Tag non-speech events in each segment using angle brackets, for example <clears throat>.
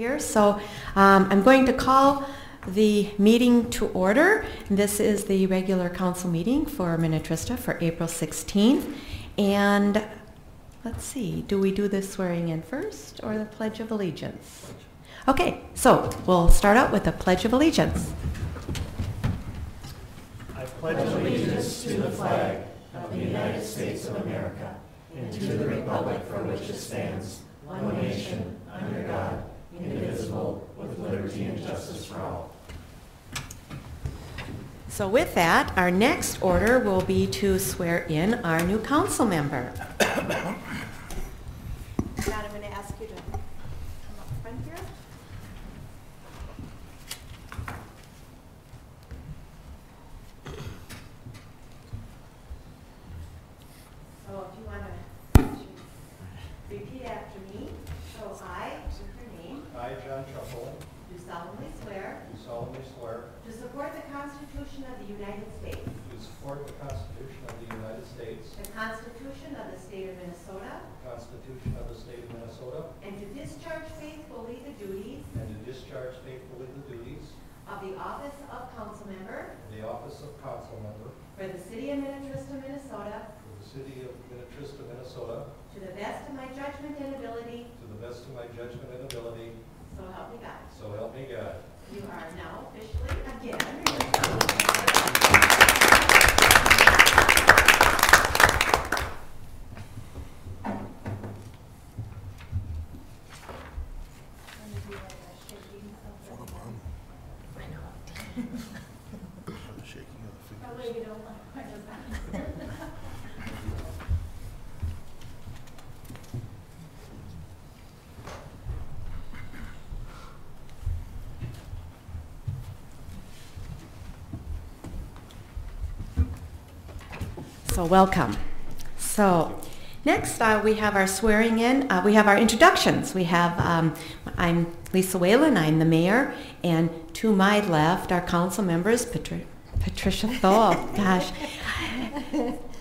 here. So um, I'm going to call the meeting to order. This is the regular council meeting for Minnetrista for April 16th. And let's see, do we do the swearing in first or the Pledge of Allegiance? Okay, so we'll start out with the Pledge of Allegiance. I pledge allegiance to the flag of the United States of America and to the republic for which it stands, one nation, under God, indivisible, with liberty and justice for all. So with that, our next order will be to swear in our new council member. Matt, I'm going to ask you to come up front here. So if you want to repeat after me. So I, with your name, I, John Truffle, do solemnly swear do solemnly swear to support the Constitution of the United States, to support the Constitution of the United States, the Constitution of the State of Minnesota, the Constitution of the State of Minnesota, and to discharge faithfully the duties and to discharge faithfully the duties of the office of council member of the office of council member For the city of Minnetrista, Minnesota, for the city of Minnesota, to the best of my judgment and ability, to the best of my judgment and ability, so help me God. so help me God. You are now officially again. <laughs> Probably you don't want to find So welcome. So next uh, we have our swearing in. Uh, we have our introductions. We have um, I'm Lisa Whalen. I'm the mayor, and to my left are council members Patri- Patricia Thole. <laughs> Gosh.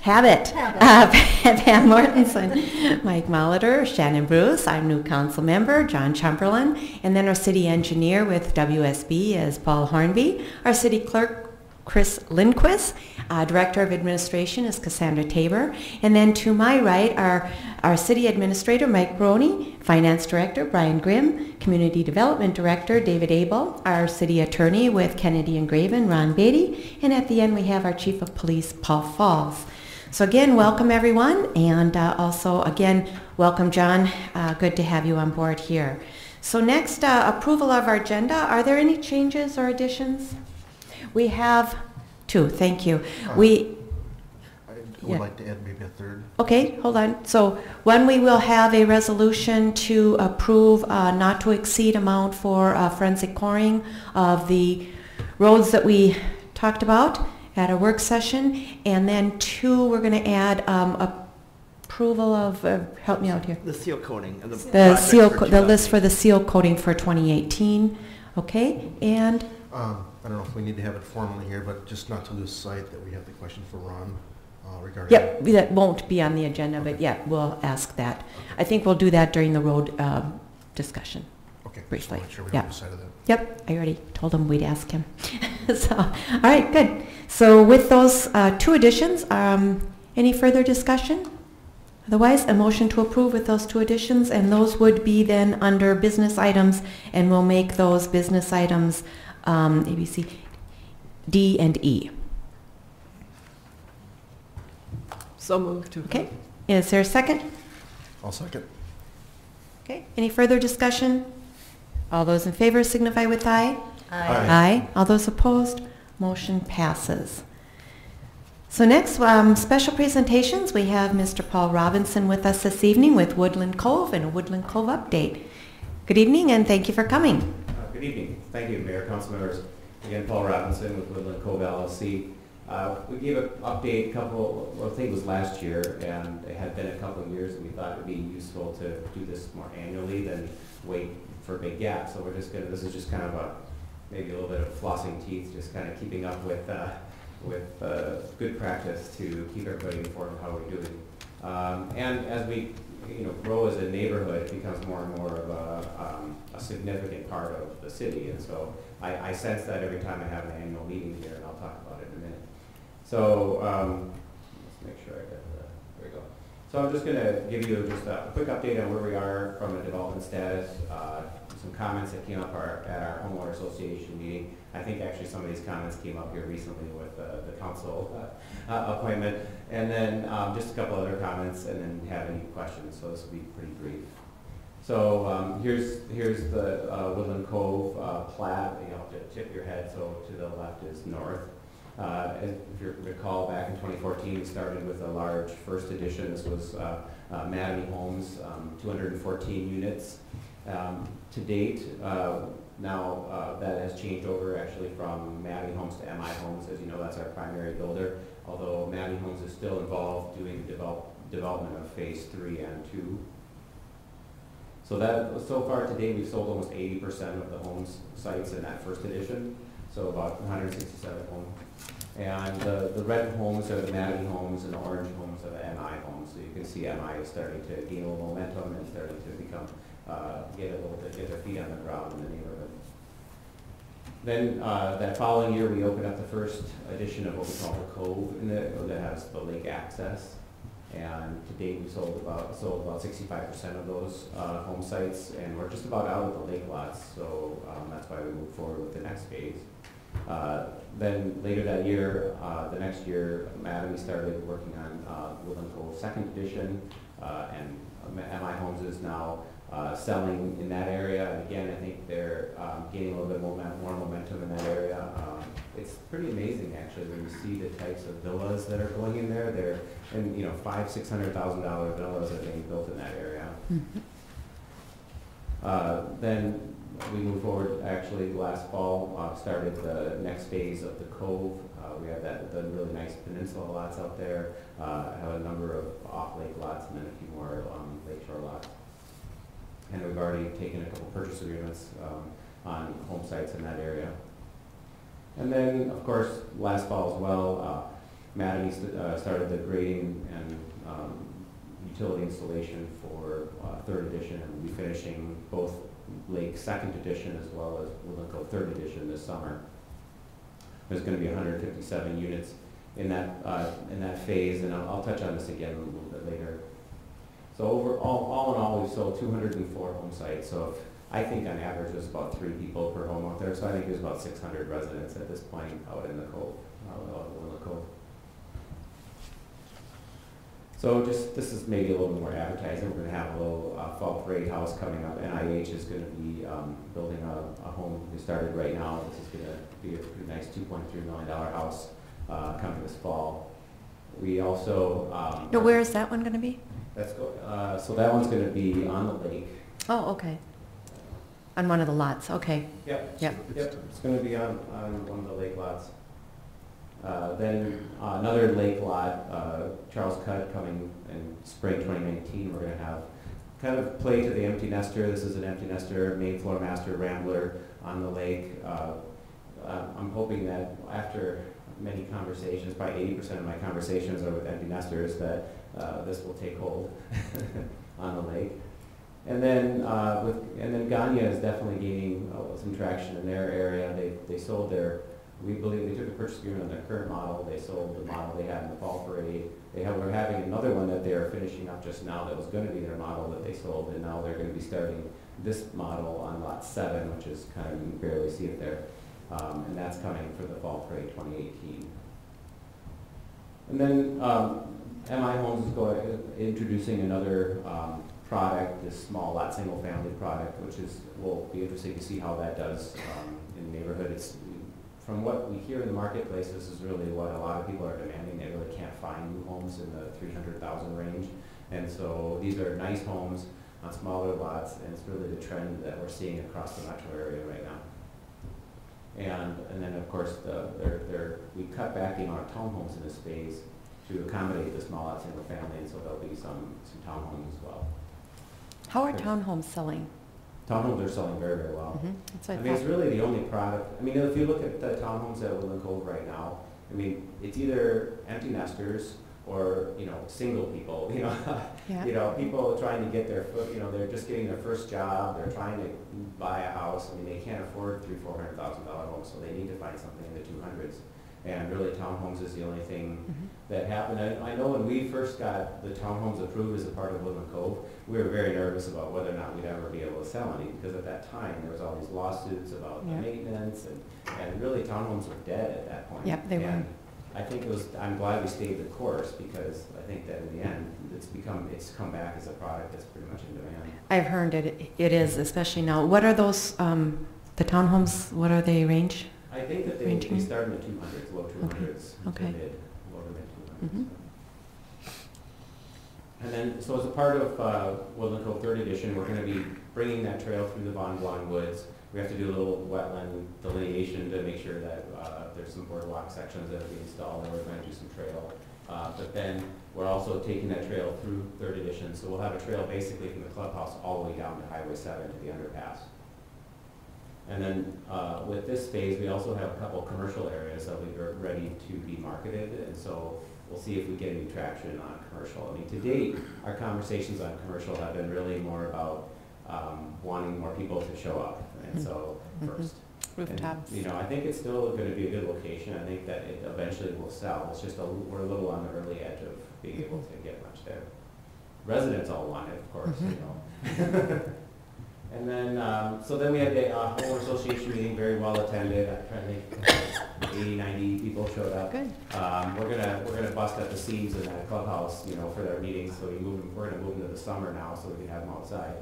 Habit. Uh, <laughs> Pam Mortenson, Mike Molitor, Shannon Bruce, our new council member, John Tschumperlin, and then our city engineer with WSB is Paul Hornby, our city clerk Kris Linquist. Uh, Director of Administration is Cassandra Tabor. And then to my right are our City Administrator Mike Roney, Finance Director Brian Grimm, Community Development Director David Abel, our City Attorney with Kennedy and Graven Ron Batty, and at the end we have our Chief of Police Paul Falls. So again, welcome everyone, and uh, also again, welcome John. Uh, good to have you on board here. So next, uh, approval of our agenda. Are there any changes or additions? We have two, thank you. We, I Yeah. would like to add maybe a third. okay, hold on. So one, we will have a resolution to approve uh, not to exceed amount for uh, forensic coring of the roads that we talked about at a work session. And then two, we're going to add um, approval of, uh, help me out here. The seal coating and the. The project seal, for co- the list for the seal coating for 2018. Okay, and Um, I don't know if we need to have it formally here, but just not to lose sight that we have the question for Ron uh, regarding. Yep, that won't be on the agenda, but yeah, we'll ask that. I think we'll do that during the road um, discussion. Okay. just briefly, wanna Make sure we yeah. decided that. Yep, I already told him we'd ask him. <laughs> So, all right, good. So with those uh, two additions, um, any further discussion? Otherwise, a motion to approve with those two additions, and those would be then under business items, and we'll make those business items um, A, B, C, D, and E. So moved to. Okay, is there a second? I'll second. Okay, any further discussion? All those in favor signify with aye. Aye. Aye. All those opposed? Motion passes. So next, um, special presentations. We have Mr. Paul Robinson with us this evening with Woodland Cove and a Woodland Cove update. Good evening and thank you for coming. Good evening. Thank you, Mayor, council members. Again, Paul Robinson with Woodland Cove LLC. Uh, We gave an update a couple, well, I think it was last year, and it had been a couple of years, and we thought it'd be useful to do this more annually than wait for a big gap. So we're just gonna, this is just kind of a, maybe a little bit of flossing teeth, just kind of keeping up with, uh, with uh, good practice to keep everybody informed how we're doing. Um, And as we you know, grow as a neighborhood, becomes more and more of a, um, a significant part of the city. And so I, I sense that every time I have an annual meeting here, and I'll talk about it in a minute. So, um, let's make sure I get the, there we go. So I'm just gonna give you just a quick update on where we are from a development status, uh, some comments that came up our, at our homeowner association meeting. I think actually some of these comments came up here recently with uh, the council uh, <laughs> uh, appointment. And then um, just a couple other comments and then have any questions, so this will be pretty brief. So um, here's, here's the uh, Woodland Cove uh, plat, you have to tip your head, so to the left is north. Uh, If you recall, back in 2014, we started with a large first edition. This was uh, uh, Mattamy Homes, um, 214 units. Um, To date, uh, now uh, that has changed over actually from Mattamy Homes to MI Homes. As you know, that's our primary builder, although Mattamy Homes is still involved doing the develop- development of phase three and two. So that, so far today, we've sold almost 80% of the homes sites in that first edition, so about 167 homes. And the, red homes are the Mattamy homes and the orange homes are the MI homes. So you can see MI is starting to gain a little momentum and starting to become, uh, get a little bit, get their feet on the ground in the neighborhood. Then, uh, that following year, we opened up the first edition of what we call the Cove, in the, that has the lake access. And to date, we sold about, sold about sixty-five percent of those, uh, home sites, and we're just about out of the lake lots, so, um, that's why we moved forward with the next phase. Uh, Then later that year, uh, the next year, Mattamy started working on uh, Woodland Cove Second Edition, uh, and MI Homes is now uh, selling in that area. And again, I think they're um, gaining a little bit momen- more momentum in that area. Um, It's pretty amazing, actually, when you see the types of villas that are going in there. They're, and, you know, five, six hundred thousand dollar villas that are being built in that area. Uh, Then we moved forward, actually, last fall, uh, started the next phase of the Cove. Uh, We have that, the really nice peninsula lots out there, uh, have a number of off-lake lots and then a few more um, lakeshore lots. And we've already taken a couple purchase agreements um, on home sites in that area. And then, of course, last fall as well, uh, st- uh, started the grading and um, utility installation for uh, third edition, and we'll be finishing both Lake second edition as well as Woodland third edition this summer. There's gonna be hundred and fifty-seven units in that, uh, in that phase, and I'll, I'll touch on this again a little bit later. So over, all, all in all, we've sold two hundred and four home sites, so if, I think on average there's about three people per home out there, so I think there's about six hundred residents at this point out in the cove, out in the cove. So just, this is maybe a little more advertising, we're gonna have a little uh, fall parade house coming up, NIH is gonna be um, building a, a home, we started right now, this is gonna be a pretty nice two point three million dollar house uh, coming this fall. We also. um, where is that one going to be? Let's go, uh, so that one's gonna be on the lake. Oh, okay. On one of the lots, okay. Yep. Yep. Yep, it's gonna be on, on one of the lake lots. Uh, Then uh, another lake lot, uh, Charles Cudd, coming in spring 2019, we're gonna have kind of play to the empty nester. This is an empty nester, main floor master rambler on the lake. Uh, uh, I'm hoping that after many conversations, probably 80% of my conversations are with empty nesters, that uh, this will take hold <laughs> on the lake. And then, uh, with, and then Gonyea is definitely gaining uh, some traction in their area. They, they sold their, we believe, they took a purchase agreement on their current model. They sold the model they had in the fall parade. They have, we're having another one that they are finishing up just now that was gonna be their model that they sold, and now they're gonna be starting this model on lot seven, which is kind of, you can barely see it there. Um, and that's coming for the fall parade twenty eighteen. And then, um, MI Homes is going, introducing another, um, product, this small lot, single-family product, which is, will be interesting to see how that does, um, in the neighborhood. It's, from what we hear in the marketplace, this is really what a lot of people are demanding. They really can't find new homes in the three hundred thousand range. And so these are nice homes on smaller lots, and it's really the trend that we're seeing across the metro area right now. And, and then, of course, the, they're, they're, we cut back in of townhomes in this phase to accommodate the small lot, single family, and so there'll be some, some townhomes as well. How are townhomes selling? Townhomes are selling very, very well. Mhm, That's I what mean, it's thought. really the only product, I mean, if you look at the townhomes at Woodland Cove right now, I mean, it's either empty nesters or, you know, single people, <laughs> you know, Yeah. you know, people trying to get their foot, you know, they're just getting their first job, they're trying to buy a house, I mean, they can't afford three, four hundred thousand dollar homes, so they need to find something in the two hundreds. And really, townhomes is the only thing Mhm. That happened. I, I know when we first got the townhomes approved as a part of Woodland Cove, we were very nervous about whether or not we'd ever be able to sell any, because at that time, there was all these lawsuits about the maintenance, and, and really, townhomes were dead at that point. Yep, they were. I think it was, I'm glad we stayed the course, because I think that in the end, it's become, it's come back as a product that's pretty much in demand. I've heard it, it is, especially now. What are those, um, the townhomes, what are they range? I think that they, Ranging? they start in the two hundreds, low two hundreds, to okay. To two Mhm. And then, so as a part of uh, Woodland Cove Third Edition, we're gonna be bringing that trail through the Von Blon Woods. We have to do a little wetland delineation to make sure that uh, there's some boardwalk sections that will be installed, and we're gonna do some trail. Uh, But then, we're also taking that trail through Third Edition, so we'll have a trail basically from the clubhouse all the way down to Highway seven to the underpass. And then uh, with this phase, we also have a couple commercial areas that we are ready to be marketed, and so we'll see if we get any traction on commercial. I mean, to date, our conversations on commercial have been really more about um, wanting more people to show up, and so Mhm. first. And, You know, I think it's still gonna be a good location, I think that it eventually will sell, it's just a, we're a little on the early edge of being able to get much there. Residents all want it, of course, you Mhm. know. <laughs> And then, um, so then we had the, uh, homeowner association meeting, very well attended, I'm trying to think, 80, 90 people showed up. Good. Um, we're gonna, we're gonna bust at the seams in that clubhouse, you know, for their meetings, so we move them, we're gonna move them to the summer now, so we can have them outside.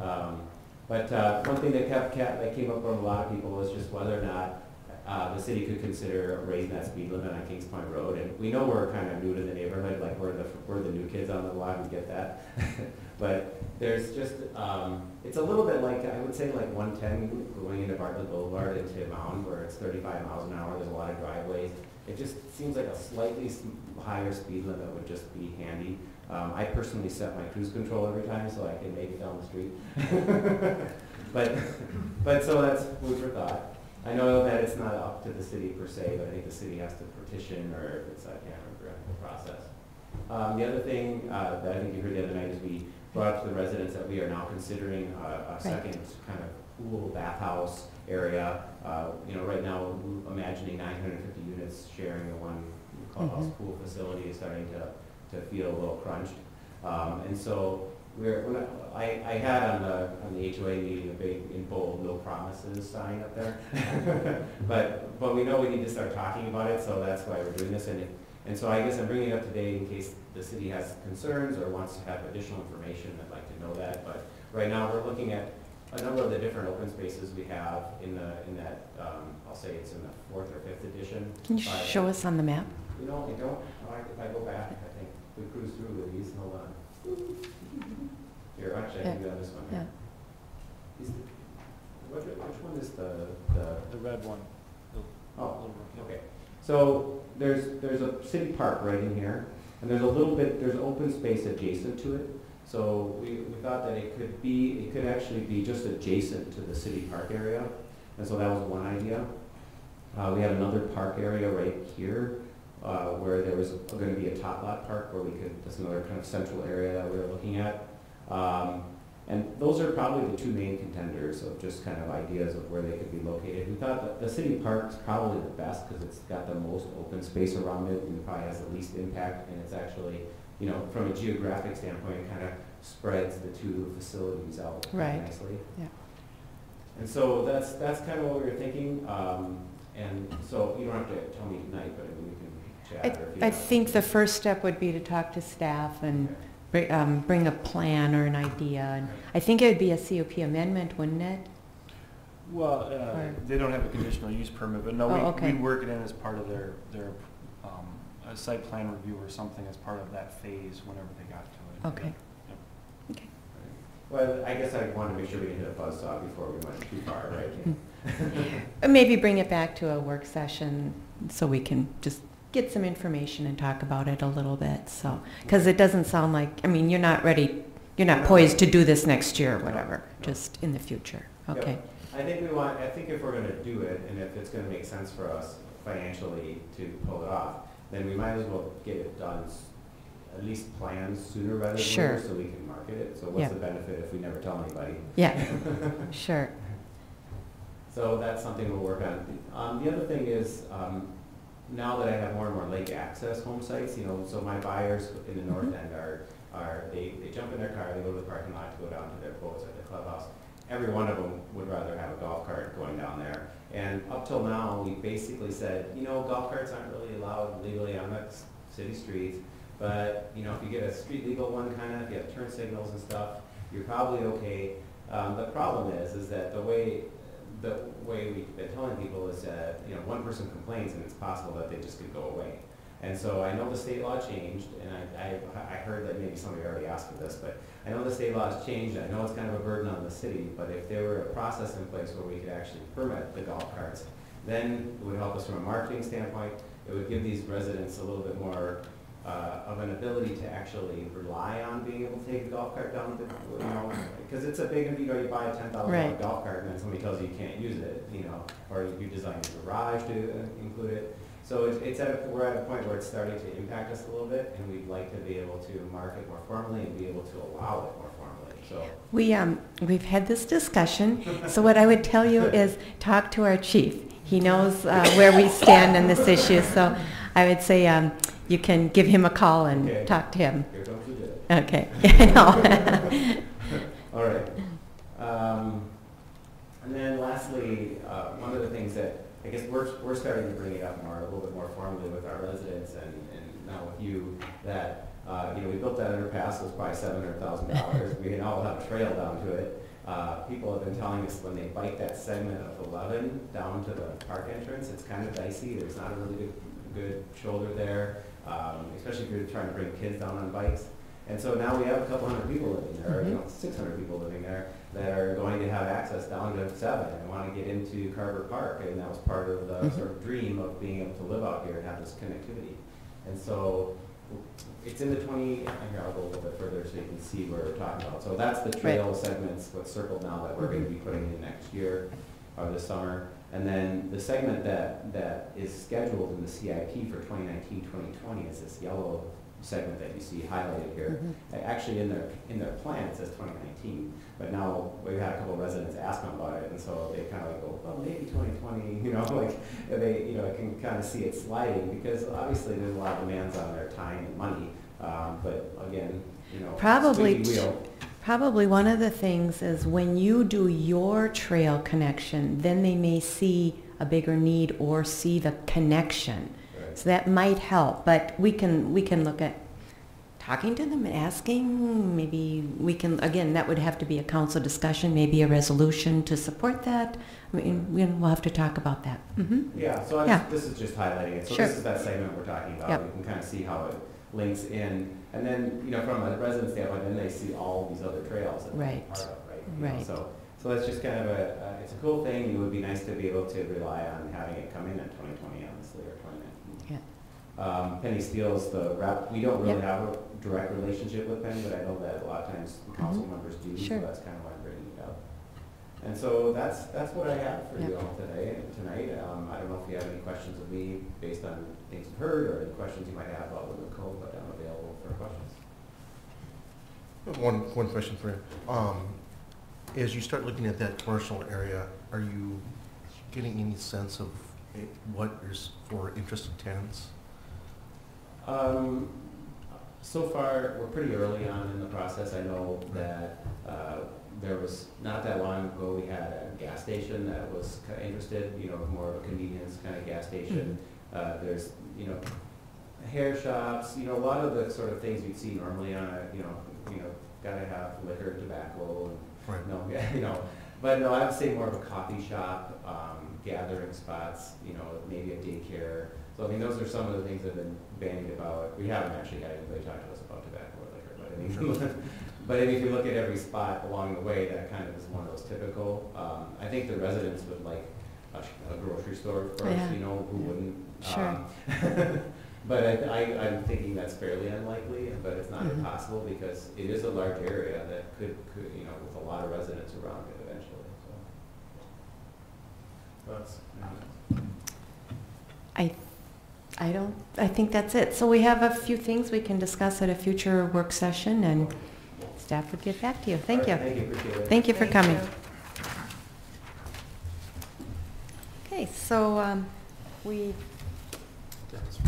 Um, but, uh, one thing that kept, kept, that came up from a lot of people was just whether or not, uh, the city could consider raising that speed limit on Kings Point Road, and we know we're kind of new to the neighborhood, like, we're the, we're the new kids on the block, we get that. <laughs> But there's just, um, it's a little bit like, I would say like one ten going into Bartlett Boulevard into Mound, where it's thirty-five miles an hour, there's a lot of driveways. It just seems like a slightly higher speed limit would just be handy. Um, I personally set my cruise control every time, so I can make it down the street. <laughs> But, but so that's food for thought. I know that it's not up to the city per se, but I think the city has to petition, or if it's, I can't remember the process. Um, the other thing, uh, that I think you heard the other night is we brought up to the residents that we are now considering a, a second kind of pool bathhouse area. Uh, you know, right now, we're imagining nine hundred and fifty units sharing the one clubhouse Mhm. pool facility is starting to, to feel a little crunched. Um, and so, we're, I, I had on the, on the HOA meeting, a big, in bold, no promises sign up there. <laughs> But, but we know we need to start talking about it, so that's why we're doing this, and, it- and so I guess I'm bringing it up today in case the city has concerns or wants to have additional information, I'd like to know that, but right now, we're looking at a number of the different open spaces we have in the, in that, um, I'll say it's in the fourth or fifth edition. Can you By- show us on the map? You know, I don't, I- if I go back, I think we cruise through with these, hold on. Here, actually, I can do on this one. Yeah. Is the- Which, which one is the, the, The red one. the oh, okay. So there's, there's a city park right in here, and there's a little bit, there's open space adjacent to it. So we, we thought that it could be, it could actually be just adjacent to the city park area, and so that was one idea. Uh, we had another park area right here, uh, where there was gonna be a top lot park where we could, that's another kind of central area that we were looking at. Um, and those are probably the two main contenders of just kind of ideas of where they could be located. We thought that the city park's probably the best because it's got the most open space around it and probably has the least impact and it's actually, you know, from a geographic standpoint, it kind of spreads the two facilities out Right. nicely. Yeah. And so that's, that's kind of what we were thinking. Um, and so you don't have to tell me tonight, but I mean, we can I, chat or if you I think the first step would be to talk to staff and bring, um, bring a plan or an idea. And I think it would be a COP amendment, wouldn't it? Well, uh, they don't have a conditional use permit, but no, Oh, we, okay. we work it in as part of their, their, um, a site plan review or something as part of that phase whenever they got to it. Okay. Well, I guess I want to make sure we didn't hit a buzzsaw before we went too far, right? <laughs> Maybe bring it back to a work session so we can just get some information and talk about it a little bit, so. Because it doesn't sound like, I mean, you're not ready, you're not poised to do this next year or whatever, just in the future, Yep. okay? I think we want, I think if we're gonna do it, and if it's gonna make sense for us financially to pull it off, then we might as well get it done, at least plans sooner rather than Sure. later so we can market it. So what's the benefit if we never tell anybody? Yeah, <laughs> sure. So that's something we'll work on. Um, the other thing is, um, now that I have more and more lake access home sites, you know, so my buyers in the north Mhm. end are, are, they, they jump in their car, they go to the parking lot to go down to their boats at the clubhouse. Every one of them would rather have a golf cart going down there. And up till now, we basically said, you know, golf carts aren't really allowed legally on the city streets. But, you know, if you get a street legal one kind of, if you have turn signals and stuff, you're probably okay. Um, the problem is, is that the way, the way we've been telling people is that, you know, one person complains and it's possible that they just could go away. And so I know the state law changed, and I, I, I heard that maybe somebody already asked for this, but I know the state law has changed, I know it's kind of a burden on the city, but if there were a process in place where we could actually permit the golf carts, then it would help us from a marketing standpoint, it would give these residents a little bit more, uh, of an ability to actually rely on being able to take a golf cart down the, you know, because it's a big, you know, you buy a ten thousand dollar Right. golf cart and then somebody tells you you can't use it, you know, or you design a garage to uh, include it. So it's, it's at, a- we're at a point where it's starting to impact us a little bit, and we'd like to be able to market more formally and be able to allow it more formally, so. We, um, we've had this discussion, so what I would tell you <laughs> is talk to our chief. He knows uh, where we stand on this issue, so I would say um, you can give him a call and Okay. talk to him. Okay, <laughs> <laughs> All right. Um, And then lastly, uh, one of the things that, I guess we're, we're starting to bring it up more, a little bit more formally with our residents and, and now with you, that, uh, you know, we built that underpass, it was probably seven hundred thousand dollars. <laughs> We now have a trail down to it. Uh, People have been telling us when they bike that segment of eleven down to the park entrance, it's kind of dicey. There's not a really good, good shoulder there, um, especially if you're trying to bring kids down on bikes. And so now we have a couple hundred people living there, or, you know, six hundred people living there that are going to have access down to seven and want to get into Carver Park. And that was part of the Mhm. sort of dream of being able to live out here and have this connectivity. And so it's in the twenty, here, I'll go a little bit further so you can see where we're talking about. So that's the trail segments, what's circled now that we're going to be putting in next year or this summer. And then the segment that, that is scheduled in the CIP for 2019-2020 is this yellow segment that you see highlighted here. Mhm. Uh, Actually, in their, in their plan, it says twenty nineteen, but now we've had a couple of residents ask them about it, and so they kind of like go, well, maybe twenty twenty, <laughs> you know, like, they, you know, can kind of see it sliding, because obviously there's a lot of demands on their time and money, um, but again, you know. Probably wheel. Probably one of the things is when you do your trail connection, then they may see a bigger need or see the connection. Right. So that might help, but we can, we can look at talking to them and asking, maybe we can, again, that would have to be a council discussion, maybe a resolution to support that. I mean, we- we'll have to talk about that. hmm Yeah, so I Yeah. this is just highlighting it, so Sure. this is that segment we're talking about, Yep. you can kind of see how it links in. And then, you know, from a resident standpoint, then they see all these other trails that they're part of, right? You know, Right. So, so that's just kind of a, uh, it's a cool thing, it would be nice to be able to rely on having it come in in twenty twenty, honestly, or twenty nineteen. Yeah. Um, Penny Steele's the rep, we don't really Yep. have a direct relationship with Penny, but I know that a lot of times council Mhm. members do, sure. so that's kind of why I'm bringing it up. And so that's, that's what I have for you all today, and tonight. Um, I don't know if you have any questions of me based on things you've heard, or any questions you might have about Woodland Cove, but I'm questions. One, one question for you. Um, as you start looking at that commercial area, are you getting any sense of what is for interested tenants? Um, so far, we're pretty early on in the process. I know that, uh, there was, not that long ago, we had a gas station that was kind of interested, you know, more of a convenience kind of gas station. Uh, there's, you know, hair shops, you know, a lot of the sort of things you'd see normally on a, you know, you know, gotta have liquor and tobacco and Right. no, <laughs> you know, but no, I would say more of a coffee shop, um, gathering spots, you know, maybe a daycare. So I mean, those are some of the things that have been bandied about. We haven't actually had anybody talk to us about tobacco or liquor, but I mean, <laughs> but I mean, if you look at every spot along the way, that kind of is one of those typical. Um, I think the residents would like a, a grocery store, of course, Yeah. you know, who Yeah. wouldn't? Sure. Um, <laughs> But I, I, I'm thinking that's fairly unlikely, but it's not Mhm. impossible because it is a large area that could, could, you know, with a lot of residents around it eventually, so. That's, I I don't, I think that's it. So we have a few things we can discuss at a future work session, and staff would get back to you. Thank you. Thank you, appreciate it. Thank you for Thank coming. you. Okay, so um, we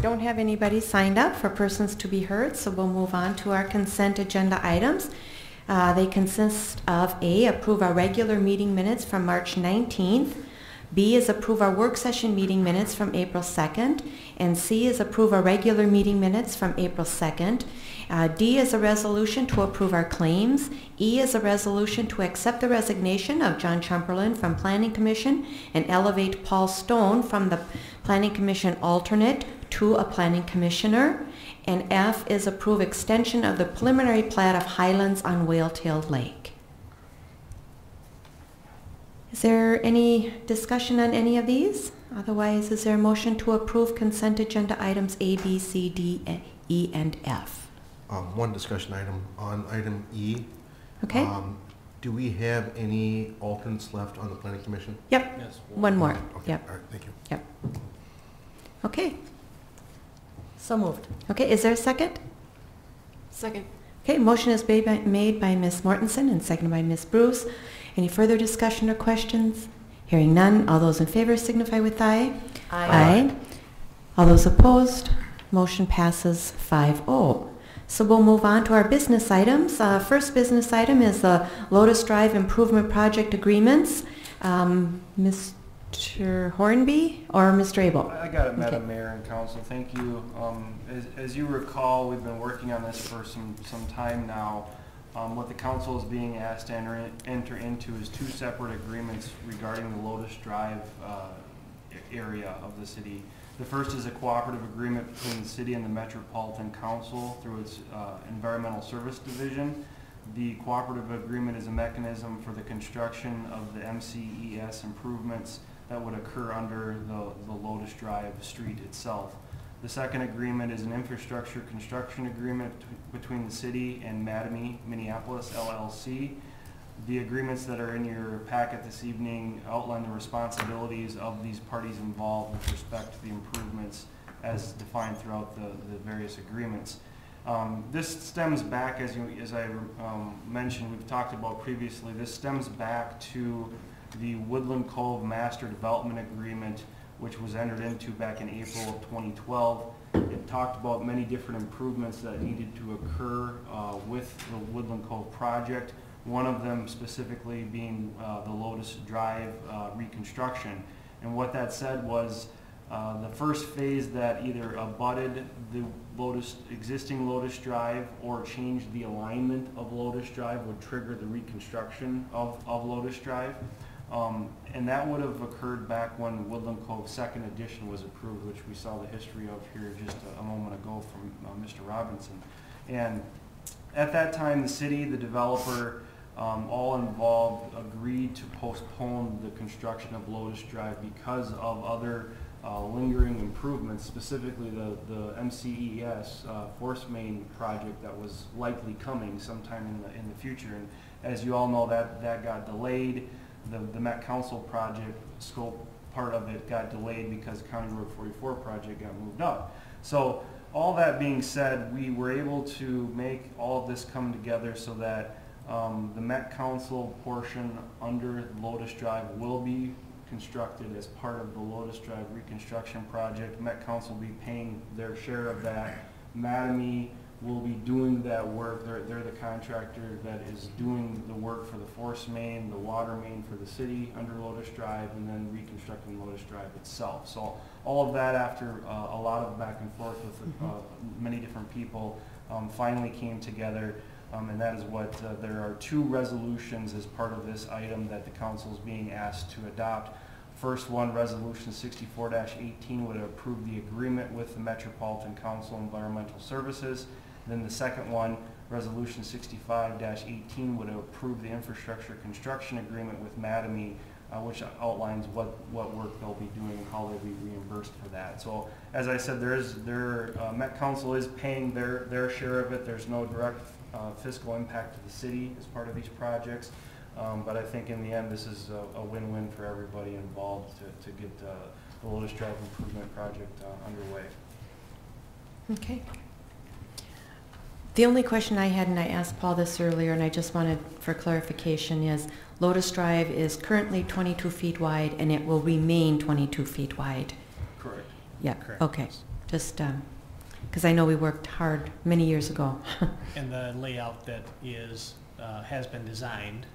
don't have anybody signed up for persons to be heard, so we'll move on to our consent agenda items. Uh, They consist of A, approve our regular meeting minutes from March 19th, B is approve our work session meeting minutes from April 2nd, and C is approve our regular meeting minutes from April 2nd. Uh, D is a resolution to approve our claims. E is a resolution to accept the resignation of John Tschumperlin from Planning Commission and elevate Paul Stone from the Planning Commission alternate to a Planning Commissioner. And F is approve extension of the preliminary plat of Highlands on Whale-tailed Lake. Is there any discussion on any of these? Otherwise, is there a motion to approve consent agenda items A, B, C, D, E, and F? Um, One discussion item on item E. Okay? um, Do we have any alternates left on the planning commission? Yep, Yes. one more. Okay, Yep, All right, thank you. Yep. Okay. So moved. Okay, is there a second? Second. Okay, motion is made by, made by Ms. Mortenson and seconded by Ms. Bruce. Any further discussion or questions? Hearing none, all those in favor signify with aye. Aye. All those opposed, motion passes 5-0. So we'll move on to our business items. Uh, First business item is the Lotus Drive Improvement Project Agreements. Um, Mr. Hornby or Mr. Abel? I got it, Okay. Madam Mayor and Council, thank you. Um, As as you recall, we've been working on this for some, some time now. Um, What the council is being asked to enter, enter into is two separate agreements regarding the Lotus Drive uh, area of the city. The first is a cooperative agreement between the city and the Metropolitan Council through its uh, Environmental Service Division. The cooperative agreement is a mechanism for the construction of the MCES improvements that would occur under the, the Lotus Drive street itself. The second agreement is an infrastructure construction agreement between the city and Mattamy Minneapolis LLC. The agreements that are in your packet this evening outline the responsibilities of these parties involved with respect to the improvements as defined throughout the, the various agreements. Um, This stems back, as you, as I um, mentioned, we've talked about previously, this stems back to the Woodland Cove Master Development Agreement, which was entered into back in April of 2012. It talked about many different improvements that needed to occur uh, with the Woodland Cove project, one of them specifically being uh, the Lotus Drive uh, reconstruction. And what that said was, uh, the first phase that either abutted the Lotus, existing Lotus Drive or changed the alignment of Lotus Drive would trigger the reconstruction of, of Lotus Drive. Um, and that would have occurred back when Woodland Cove Second Edition was approved, which we saw the history of here just a, a moment ago from uh, Mr. Robinson. And at that time, the city, the developer, um, all involved agreed to postpone the construction of Lotus Drive because of other uh, lingering improvements, specifically the, the MCES uh, force main project that was likely coming sometime in the, in the future. And as you all know, that, that got delayed. The, the Met Council project scope, part of it got delayed because County Road 44 project got moved up. So all that being said, we were able to make all of this come together so that um, the Met Council portion under Lotus Drive will be constructed as part of the Lotus Drive reconstruction project. Met Council will be paying their share of that. Mattamy will be doing that work. They're, they're the contractor that is doing the work for the force main, the water main for the city under Lotus Drive, and then reconstructing Lotus Drive itself. So all of that after uh, a lot of back and forth with uh, many different people um, finally came together. Um, and that is what, uh, there are two resolutions as part of this item that the council is being asked to adopt. First one, Resolution 64-18 would approve the agreement with the Metropolitan Council Environmental Services. Then the second one, Resolution 65-18 would approve the infrastructure construction agreement with Mattamy, uh, which outlines what, what work they'll be doing and how they'll be reimbursed for that. So, as I said, there is, there, uh, Met Council is paying their, their share of it. There's no direct uh, fiscal impact to the city as part of these projects. Um, But I think in the end, this is a- win-win for everybody involved to, to get the Lotus Drive Improvement Project uh, underway. Okay. The only question I had, and I asked Paul this earlier, and I just wanted for clarification, is Lotus Drive is currently 22 feet wide, and it will remain 22 feet wide. Correct. Yeah, Correct. okay. Just, because I know we worked hard many years ago. <laughs> And the layout that is, uh, has been designed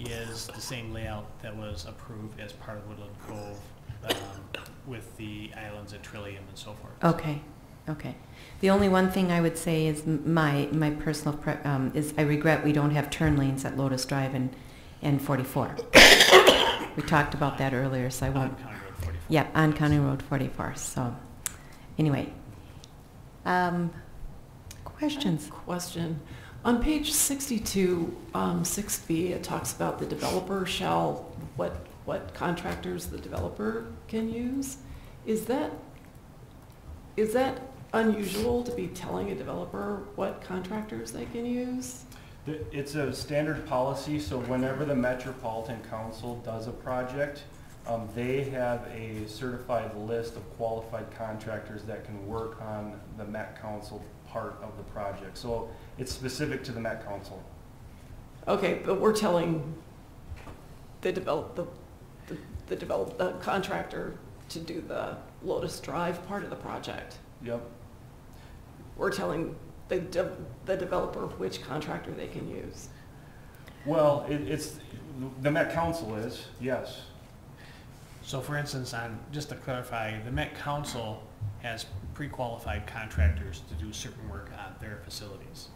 is the same layout that was approved as part of Woodland Cove um, with the islands at Trillium and so forth. Okay, okay. The only one thing I would say is my, my personal, pre- um, is I regret we don't have turn lanes at Lotus Drive and, and 44. <coughs> We talked about that earlier, so I won't County Road 44. Yeah, on County Road 44, so, anyway. Um, Questions? Question. On page 62, um, 6B, it talks about the developer shall, what, what contractors the developer can use. Is that, is that unusual to be telling a developer what contractors they can use? It's a standard policy, so whenever the Metropolitan Council does a project, um, they have a certified list of qualified contractors that can work on the Met Council part of the project. So it's specific to the Met Council. Okay, but we're telling the develop, the, the- the develop, the contractor to do the Lotus Drive part of the project. Yep. We're telling the, de- the developer which contractor they can use. Well, it, it's, the Met Council is, yes. So for instance, on, just to clarify, the Met Council has pre-qualified contractors to do certain work on their facilities.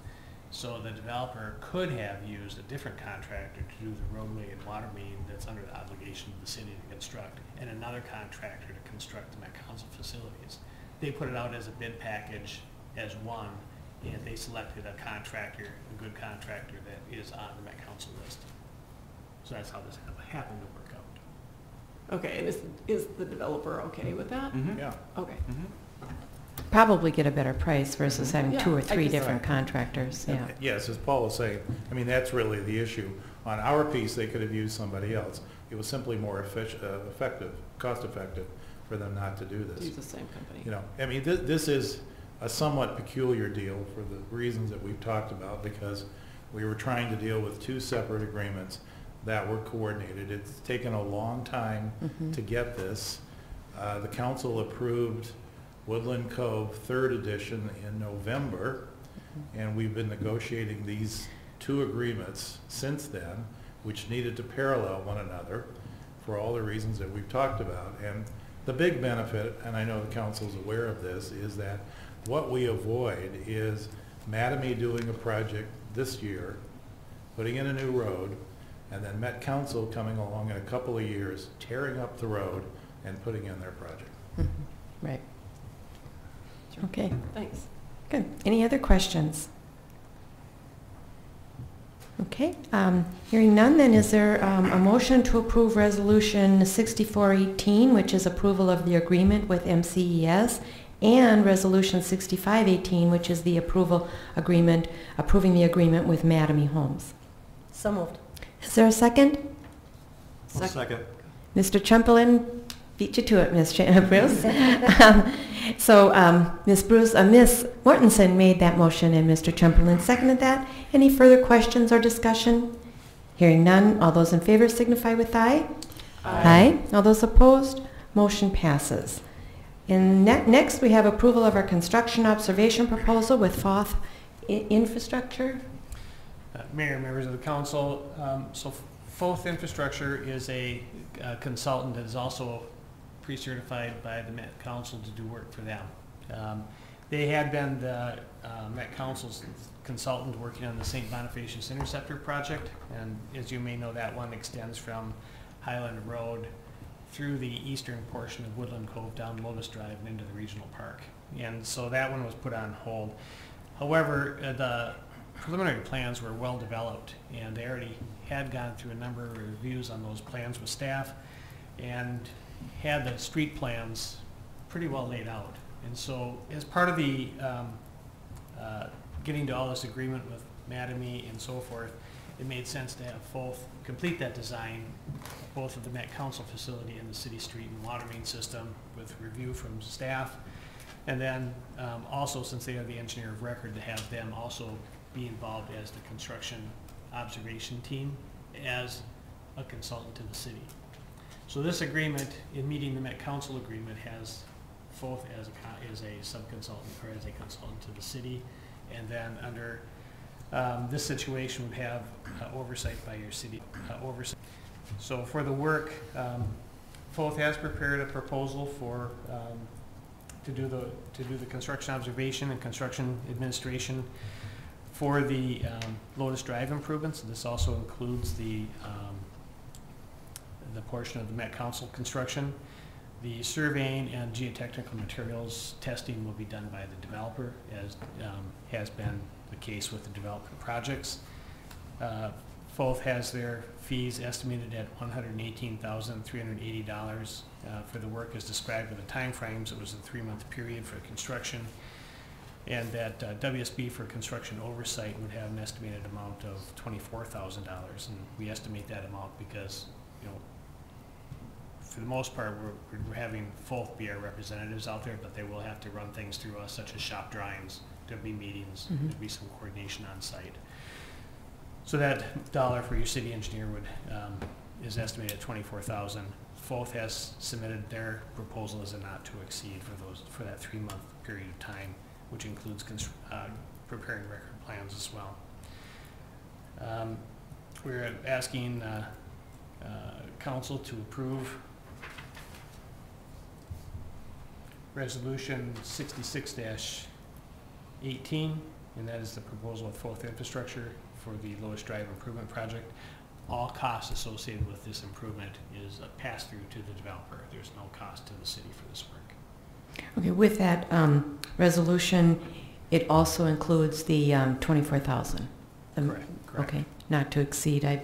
So the developer could have used a different contractor to do the roadway and water main that's under the obligation of the city to construct, and another contractor to construct the Met Council facilities. They put it out as a bid package as one, and they selected a contractor, a good contractor that is on the Met Council list. So that's how this hap- happened to work out. Okay, and is, is the developer okay with that? Mhm. Yeah. Okay. Mhm. Probably get a better price versus having two Yeah, or I three just- different contractors, yeah. Yes, as Paul was saying, I mean, that's really the issue. On our piece, they could have used somebody else. It was simply more effic- uh, effective, cost-effective for them not to do this. Use this. the same company. You know, I mean, thi- this is a somewhat peculiar deal for the reasons that we've talked about, because we were trying to deal with two separate agreements that were coordinated. It's taken a long time Mhm. to get this. Uh, The council approved Woodland Cove Third Edition in November, and we've been negotiating these two agreements since then, which needed to parallel one another for all the reasons that we've talked about. And the big benefit, and I know the council is aware of this, is that what we avoid is Mattamy doing a project this year, putting in a new road, and then Met Council coming along in a couple of years, tearing up the road and putting in their project. Mhm. Right. Okay, Thanks. good. Any other questions? Okay, um, hearing none, then is there um, a motion to approve Resolution 6418, which is approval of the agreement with MCES, and Resolution 6518, which is the approval agreement, approving the agreement with Mattamy Homes? So moved. Is there a second? Second. Mr. Tschumperlin beat you to it, Ms. Ch- <laughs> Bruce. <laughs> Um, So, um, Ms. Bruce, uh, Ms. Mortenson made that motion and Mr. Tschumperlin seconded that. Any further questions or discussion? Hearing none, all those in favor signify with aye. Aye. All those opposed, motion passes. And ne- next, we have approval of our construction observation proposal with Foth I- Infrastructure. Uh, Mayor, members of the council, um, so Foth Infrastructure is a consultant that is also pre-certified by the Met Council to do work for them. Um, They had been the uh, Met Council's consultant working on the St. Bonifacius Interceptor project, and as you may know, that one extends from Highland Road through the eastern portion of Woodland Cove down Lotus Drive and into the regional park. And so that one was put on hold. However, uh, the preliminary plans were well developed, and they already had gone through a number of reviews on those plans with staff, and had the street plans pretty well laid out. And so, as part of the, um, uh, getting to all this agreement with Mattamy and so forth, it made sense to have both complete that design, both of the Met Council facility and the city street and water main system with review from staff. And then um, also, since they are the engineer of record, to have them also be involved as the construction observation team as a consultant to the city. So this agreement, in meeting the Met Council agreement, has both as a, as a sub-consultant or as a consultant to the city. And then under, um, this situation would have uh, oversight by your city, uh, oversight. So for the work, um, Foth has prepared a proposal for, um, to do the, to do the construction observation and construction administration for the um, Lotus Drive improvements. This also includes the, um, the portion of the Met Council construction. The surveying and geotechnical materials testing will be done by the developer, as um, has been the case with the development projects. Uh, Foth has their fees estimated at one hundred and eighteen thousand, three hundred and eighty dollars uh, for the work as described in the timeframes. It was a three-month period for construction. And that uh, WSB for construction oversight would have an estimated amount of twenty-four thousand dollars. And we estimate that amount because, you know, for the most part, we're, we're having Foth be our representatives out there, but they will have to run things through us such as shop drawings, there'll be meetings, Mhm. there'll be some coordination on site. So that dollar for your city engineer would, um, is estimated at twenty-four thousand. Foth has submitted their proposal as a not to exceed for those, for that three-month period of time, which includes uh, preparing record plans as well. Um, We're asking, uh, uh, council to approve resolution sixty-six eighteen, and that is the proposal with Foth Infrastructure for the Lotus Drive Improvement Project. All costs associated with this improvement is a pass-through to the developer. There's no cost to the city for this work. Okay, with that um, resolution, it also includes the um, 24,000? The- Correct, correct. Okay, not to exceed, I,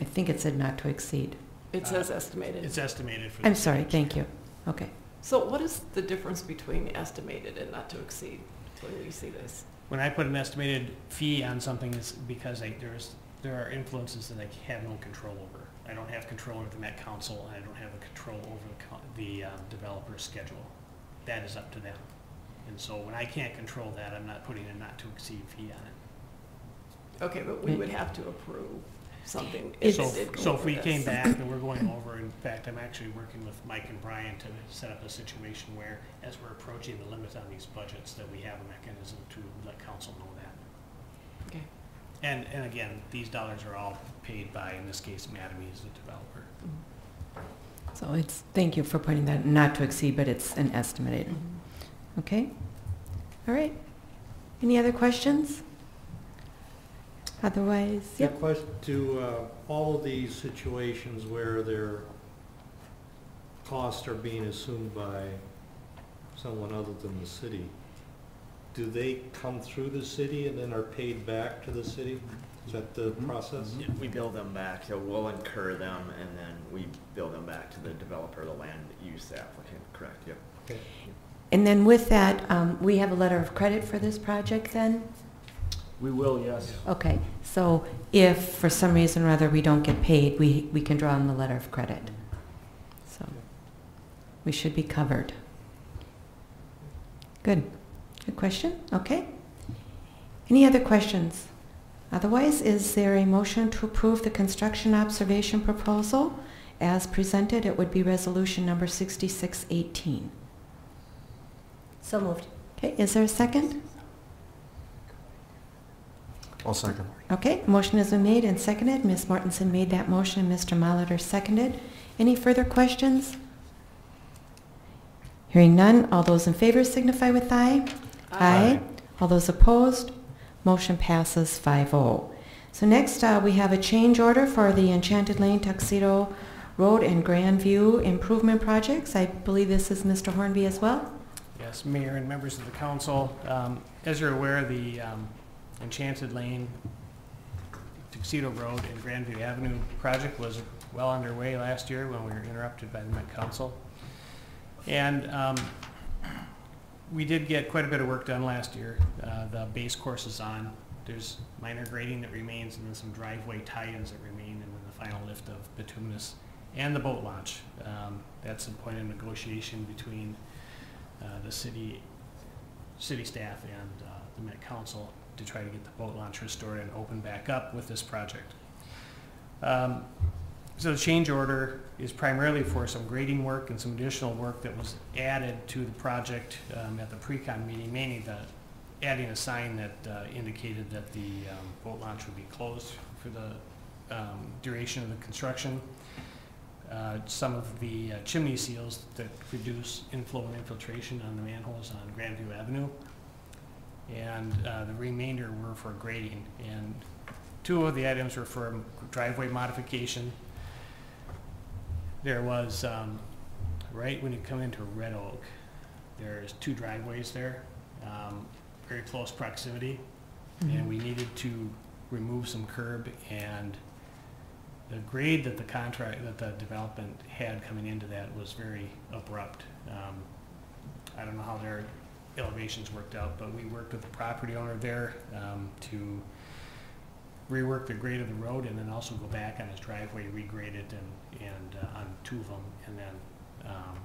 I think it said not to exceed. It says estimated. It's estimated for. I'm sorry, thank engineer. you. Okay. So what is the difference between estimated and not to exceed when we see this? When I put an estimated fee on something, it's because I, there's, there are influences that I have no control over. I don't have control over the Met Council, and I don't have a control over the, the um, developer's schedule. That is up to them. And so when I can't control that, I'm not putting a not to exceed fee on it. Okay, but we would have to approve something if So, it did go so if over we this. came back and we're going over, in fact, I'm actually working with Mike and Brian to set up a situation where, as we're approaching the limits on these budgets, that we have a mechanism to let council know that. Okay. And, and again, these dollars are all paid by, in this case, Mattamy is the developer. So it's, thank you for pointing that, not to exceed, but it's an estimated. Mhm. Okay? All right. Any other questions? Otherwise, Yeah, yep. question, to uh, all of these situations where their costs are being assumed by someone other than the city, do they come through the city and then are paid back to the city? Is that the process? Yeah, We bill them back, so we'll incur them and then we bill them back to the developer, the land use applicant, correct, yep. Okay. And then with that, um, we have a letter of credit for this project then? We will, yes. Okay, so if for some reason or other we don't get paid, we, we can draw on the letter of credit. So we should be covered. Good. Good question. Okay. Any other questions? Otherwise, is there a motion to approve the construction observation proposal as presented? It would be resolution number 6618. So moved. Okay, is there a second? I'll second. Okay, motion has been made and seconded. Ms. Mortenson made that motion, and Mr. Molitor seconded. Any further questions? Hearing none, all those in favor signify with aye. Aye. All those opposed, motion passes 5-0. So next, uh, we have a change order for the Enchanted Lane Tuxedo Road and Grandview Improvement Projects. I believe this is Mr. Hornby as well? Yes, Mayor and members of the council, um, as you're aware, the um, Enchanted Lane, Tuxedo Road, and Grandview Avenue project was well underway last year when we were interrupted by the Met Council. And um, we did get quite a bit of work done last year. Uh, The base course is on. There's minor grading that remains, and then some driveway tie-ins that remain, and then the final lift of bituminous and the boat launch. Um, That's a point of negotiation between uh, the city city staff and uh, the Met Council to try to get the boat launch restored and open back up with this project. Um, So the change order is primarily for some grading work and some additional work that was added to the project um, at the pre-con meeting, mainly the, adding a sign that uh, indicated that the um, boat launch would be closed for the um, duration of the construction. Uh, Some of the uh, chimney seals that reduce inflow and infiltration on the manholes on Grandview Avenue. And uh, the remainder were for grading. And two of the items were for driveway modification. There was, um, right when you come into Red Oak, there's two driveways there, um, very close proximity. And we needed to remove some curb and the grade that the contract, that the development had coming into that was very abrupt. Um, I don't know how their elevations worked out, but we worked with the property owner there um, to rework the grade of the road and then also go back on his driveway, regrade it and, and uh, on two of them, and then um,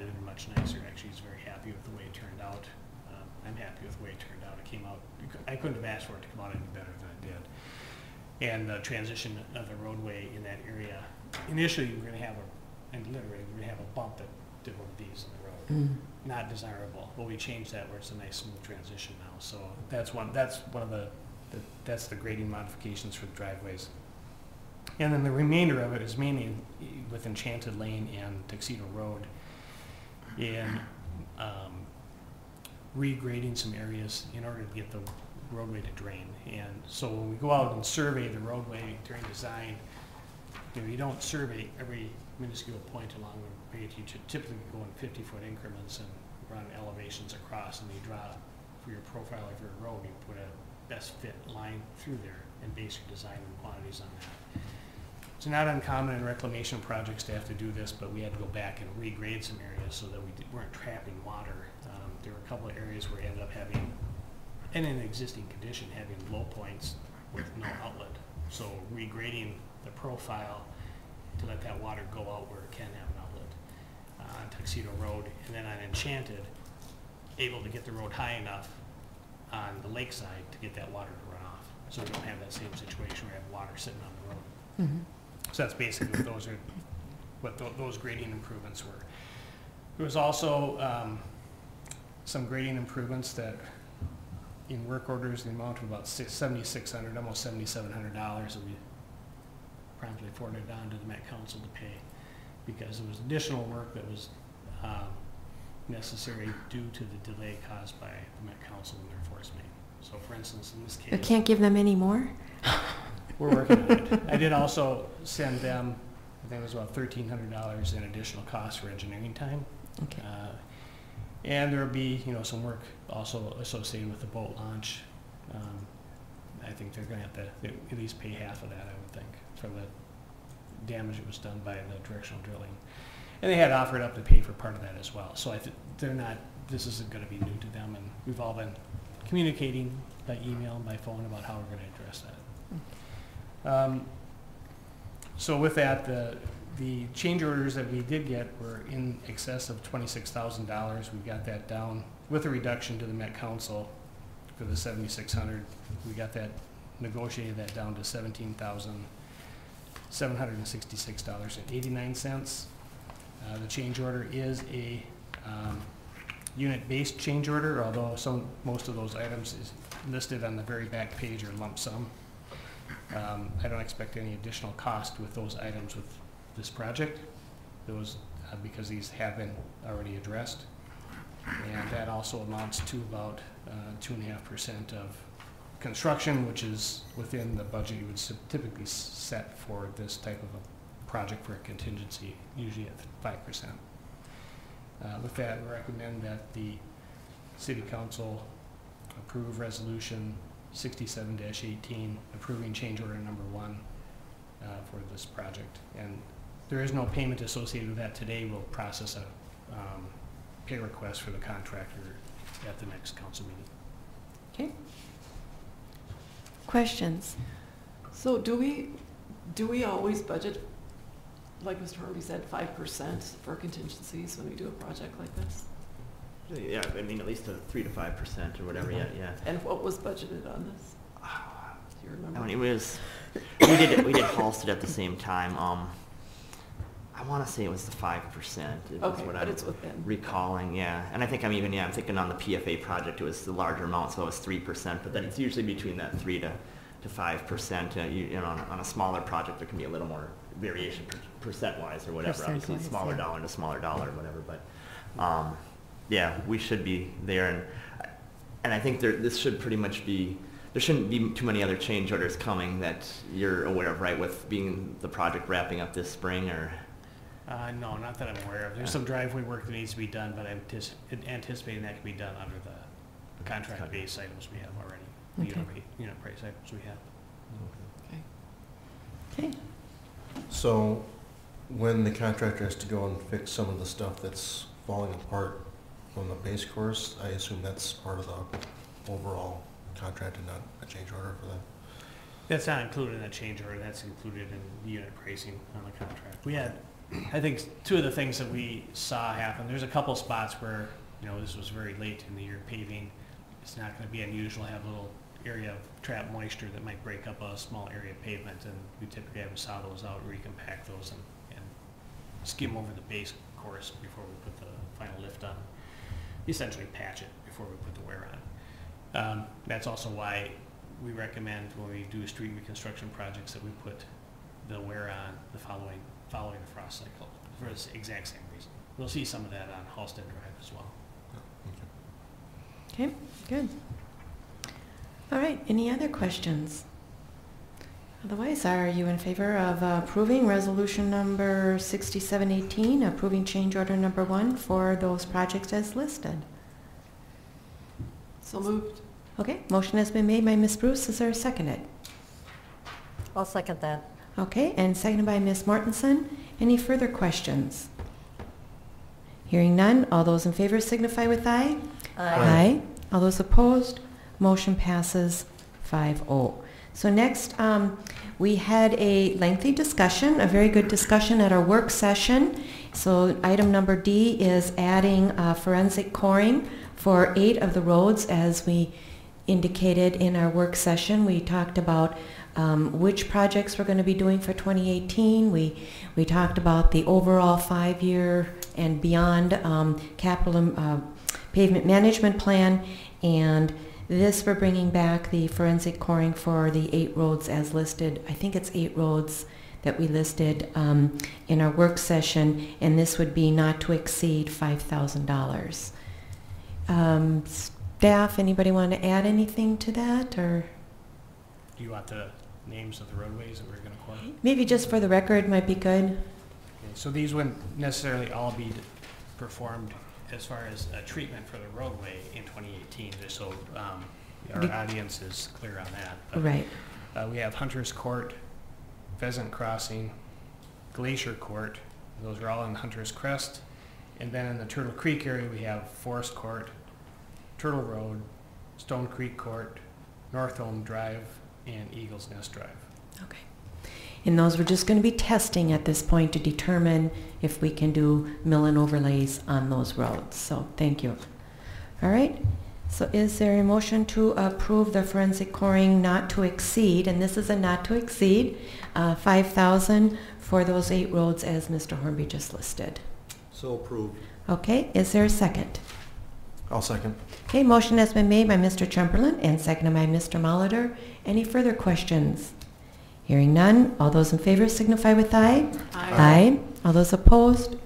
it in much nicer. Actually, he's very happy with the way it turned out. Um, I'm happy with the way it turned out. It came out, I couldn't have asked for it to come out any better than it did and the transition of the roadway in that area. Initially, we're gonna have a, and literally, we're gonna have a bump that did one of these in the road. Not desirable, but we changed that where it's a nice smooth transition now, so that's one, that's one of the, the- that's the grading modifications for the driveways. And then the remainder of it is mainly with Enchanted Lane and Tuxedo Road and um, regrading some areas in order to get the roadway to drain. And so when we go out and survey the roadway during design, you know, you don't survey every minuscule point along the page. You typically go in fifty-foot increments and run elevations across, and you draw, for your profile of your road, you put a best fit line through there and base your design and quantities on that. It's not uncommon in reclamation projects to have to do this, but we had to go back and regrade some areas so that we di- weren't trapping water. Um, There were a couple of areas where we ended up having and in an existing condition, having low points with no outlet. So regrading the profile to let that water go out where it can have on Tuxedo Road. And then on Enchanted, able to get the road high enough on the lakeside to get that water to run off. So we don't have that same situation where we have water sitting on the road. Mhm. So that's basically what those are, what tho- those grading improvements were. There was also um, some grading improvements that in work orders, the amount of about seventy-six hundred, almost seventy-seven hundred dollars that we promptly forwarded on to the Met Council to pay because it was additional work that was um, necessary due to the delay caused by the Met Council and their force main. So for instance, in this I case. can't give them any more? <laughs> We're working on it. I did also send them, I think it was about thirteen hundred dollars in additional costs for engineering time. Okay. Uh, And there'll be, you know, some work also associated with the boat launch. Um, I think they're gonna have to at least pay half of that, I would think, for the damage that was done by the directional drilling. And they had offered up to pay for part of that as well. So I think they're not, this isn't gonna be new to them, and we've all been communicating by email and by phone about how we're gonna address that. Um, So with that, the, the change orders that we did get were in excess of twenty-six thousand dollars. We got that down with a reduction to the Met Council for the seventy-six hundred. We got that, negotiated that down to seventeen thousand, seven hundred and sixty-six dollars and eighty-nine cents. Uh, the change order is a, um, unit-based change order, although some, most of those items is listed on the very back page are lump sum. Um, I don't expect any additional cost with those items with this project, those, uh, because these have been already addressed. And that also amounts to about uh, two and a half percent of construction, which is within the budget you would typically set for this type of a project for a contingency, usually at five percent. Uh, With that, we recommend that the city council approve resolution 67-18, approving change order number one uh, for this project. And there is no payment associated with that today. We'll process a um, pay request for the contractor at the next council meeting. Okay. Questions? So do we, do we always budget, like Mr. Harvey said, five percent for contingencies when we do a project like this? Yeah, I mean, at least a three to five percent or whatever, yeah, yeah. And what was budgeted on this? Do you remember? I mean, it was, we did, we did Halsted at the same time, um, I wanna say it was the five percent, is Okay, what but I'm it's within. recalling, yeah. And I think I'm even, yeah, I'm thinking on the PFA project, it was the larger amount, so it was three percent, but then it's usually between that three to, to five percent. Uh, you, you know, on, a- on a smaller project, there can be a little more variation per- percent-wise or whatever, obviously, Percent-wise, smaller yeah. dollar to smaller dollar, whatever, but, um, yeah, we should be there, and, and I think there, this should pretty much be, there shouldn't be too many other change orders coming that you're aware of, right, with being the project wrapping up this spring, or? Uh, no, not that I'm aware of. There's some driveway work that needs to be done, but I'm antici- anticipating that can be done under the contract-based items we have already. the Okay. Unit rate, unit price items we have. Okay. So when the contractor has to go and fix some of the stuff that's falling apart from the base course, I assume that's part of the overall contract and not a change order for that? That's not included in the change order, that's included in the unit pricing on the contract. We had, I think, two of the things that we saw happen, there's a couple spots where, you know, this was very late in the year paving. It's not gonna be unusual to have a little area of trapped moisture that might break up a small area of pavement, and we typically have to saw those out, recompact those, and, and skim over the base course before we put the final lift on. Essentially patch it before we put the wear on. Um, that's also why we recommend when we do street reconstruction projects that we put the wear on the following, following the frost cycle, for the exact same reason. We'll see some of that on Halsted Drive as well. Okay, good. All right, any other questions? Otherwise, are you in favor of uh, approving resolution number 6718, approving change order number one for those projects as listed? So moved. Okay, motion has been made by Ms. Bruce. Is there a seconded? I'll second that. Okay, and seconded by Ms. Mortenson. Any further questions? Hearing none, all those in favor signify with aye. Aye. All those opposed, motion passes 5-0. So next, um, we had a lengthy discussion, a very good discussion at our work session. So item number D is adding uh, forensic coring for eight of the roads as we indicated in our work session. We talked about um, which projects we're going to be doing for 2018. We, we talked about the overall five-year and beyond um, capital uh, pavement management plan, and this we're bringing back the forensic coring for the eight roads as listed. I think it's eight roads that we listed um, in our work session, and this would be not to exceed $5,000. Um, staff, anybody want to add anything to that, or Do you want the names of the roadways that we're gonna quote? maybe just for the record might be good? Okay, So these wouldn't necessarily all be performed as far as a treatment for the roadway in 2018, just so um, our Be- audience is clear on that. But, Right. uh, We have Hunter's Court, Pheasant Crossing, Glacier Court, those are all in Hunter's Crest. And then in the Turtle Creek area, we have Forest Court, Turtle Road, Stone Creek Court, North Home Drive, and Eagles Nest Drive. Okay. And those we're just going to be testing at this point to determine if we can do mill and overlays on those roads. So thank you. All right. So is there a motion to approve the forensic coring not to exceed, and this is a not to exceed, uh, 5,000 for those eight roads as Mr. Hornby just listed? So approved. Okay, is there a second? I'll second. Okay, motion has been made by Mr. Tschumperlin and seconded by Mr. Molitor. Any further questions? Hearing none, all those in favor signify with aye. Aye. All those opposed,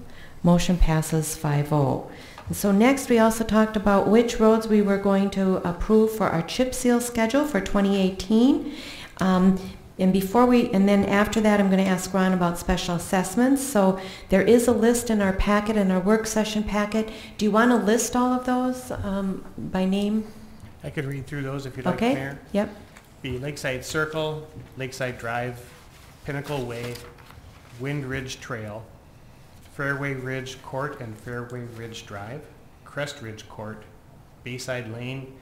motion passes 5-0. So next, we also talked about which roads we were going to approve for our chip seal schedule for 2018. Um, And before we, and then after that, I'm going to ask Ron about special assessments. So there is a list in our packet, in our work session packet. Do you want to list all of those um, by name? I could read through those if you'd like, Mayor. Okay, yep. Be Lakeside Circle, Lakeside Drive, Pinnacle Way, Wind Ridge Trail, Fairway Ridge Court and Fairway Ridge Drive, Crest Ridge Court, Bayside Lane,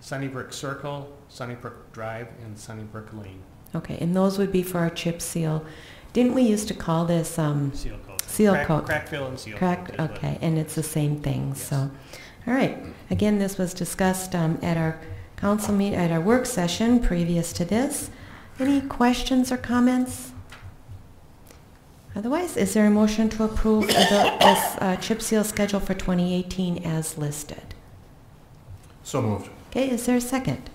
Sunnybrook Circle, Sunnybrook Drive, and Sunnybrook Lane. Okay, and those would be for our chip seal didn't we used to call this, um, Seal coat. Seal Crack- coat. Crack fill and seal Crack, coat okay, and it's the same thing, Yes. so. All right, again, this was discussed um, at our council meet, at our work session previous to this. Any questions or comments? Otherwise, is there a motion to approve the this, uh, chip seal schedule for 2018 as listed? So moved. Okay, is there a second?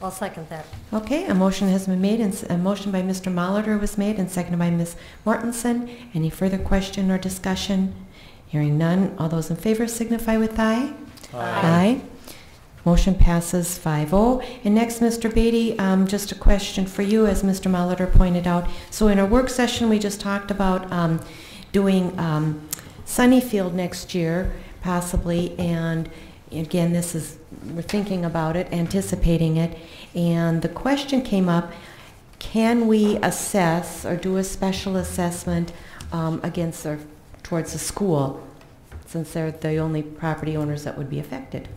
I'll second that. Okay, a motion has been made, and s- a motion by Mr. Molitor was made and seconded by Ms. Mortenson. Any further question or discussion? Hearing none, all those in favor signify with aye. Aye. Motion passes 5-0. And next, Mr. Batty, um, just a question for you, as Mr. Molitor pointed out. So in our work session, we just talked about um, doing um, Sunnyfield next year, possibly, and again, this is, we're thinking about it, anticipating it, and the question came up, can we assess or do a special assessment um, against or towards the school, since they're the only property owners that would be affected?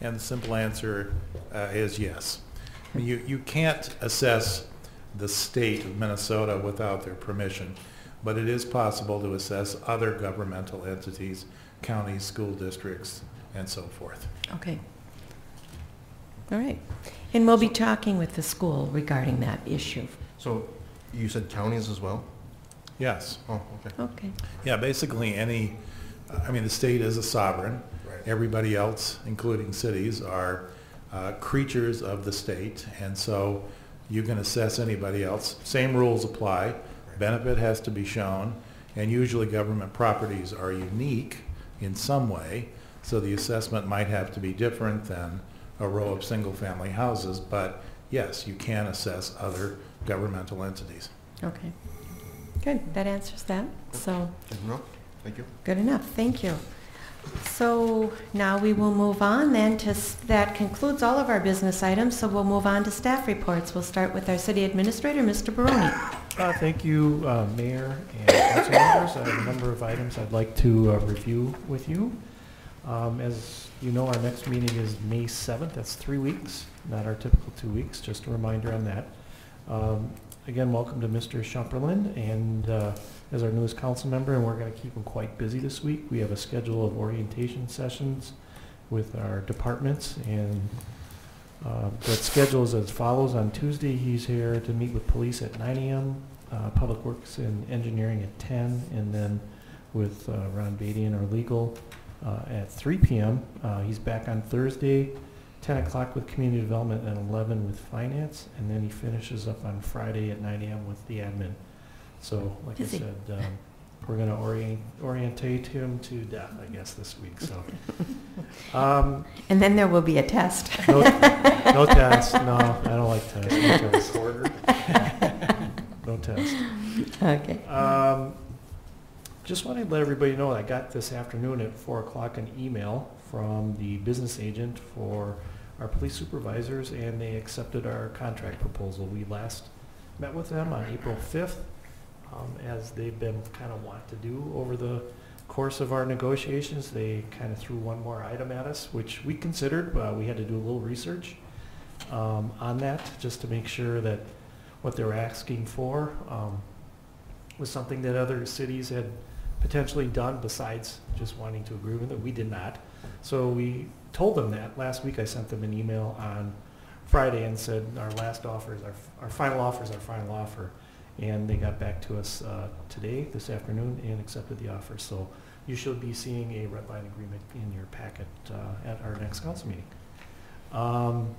And the simple answer uh, is yes. I mean, You, you can't assess the state of Minnesota without their permission, but it is possible to assess other governmental entities, counties, school districts, and so forth. Okay. All right. And we'll be talking with the school regarding that issue. So you said counties as well? Yes. Oh, okay. Okay. Yeah, basically any, I mean, the state is a sovereign. Right. Everybody else, including cities, are uh, creatures of the state, and so you can assess anybody else. Same rules apply. Benefit has to be shown, and usually government properties are unique in some way, so the assessment might have to be different than a row of single-family houses, but yes, you can assess other governmental entities. Okay. Good. That answers that. So, Good enough? Thank you. good enough. Thank you. So now we will move on then to, that concludes all of our business items, so we'll move on to staff reports. We'll start with our city administrator, Mr. Barone. Uh, Thank you, uh, Mayor and council members. I have a number of items I'd like to uh, review with you. Um, As you know, our next meeting is May 7th. That's three weeks, not our typical two weeks. Just a reminder on that. Um, Again, welcome to Mr. Tschumperlin and uh, as our newest council member, and we're going to keep him quite busy this week. We have a schedule of orientation sessions with our departments, and uh, that schedule is as follows. On Tuesday, he's here to meet with police at 9 AM, uh, Public Works and Engineering at 10, and then with uh, Ron Badian, our legal, uh, at 3 PM. Uh, He's back on Thursday, 10 o'clock with Community Development, and 11 with Finance, and then he finishes up on Friday at 9 AM with the admin. So, like I said, um, we're going to orient, orientate him to death, I guess, this week, so. <laughs> Um, And then there will be a test. no, no test, no, I don't like tests, no <laughs> tests. No test. Okay. Um, just wanted to let everybody know, I got this afternoon at four o'clock an email from the business agent for our police supervisors, and they accepted our contract proposal. We last met with them on April fifth, um, as they've been kind of want to do over the course of our negotiations. They kind of threw one more item at us, which we considered, uh, we had to do a little research, um, on that, just to make sure that what they were asking for, um, was something that other cities had potentially done besides just wanting to agree with it. We did not. So we told them that. Last week I sent them an email on Friday and said, our last offer is our, our final offer is our final offer. And they got back to us uh, today, this afternoon, and accepted the offer. So you should be seeing a red line agreement in your packet uh, at our next council meeting. Um,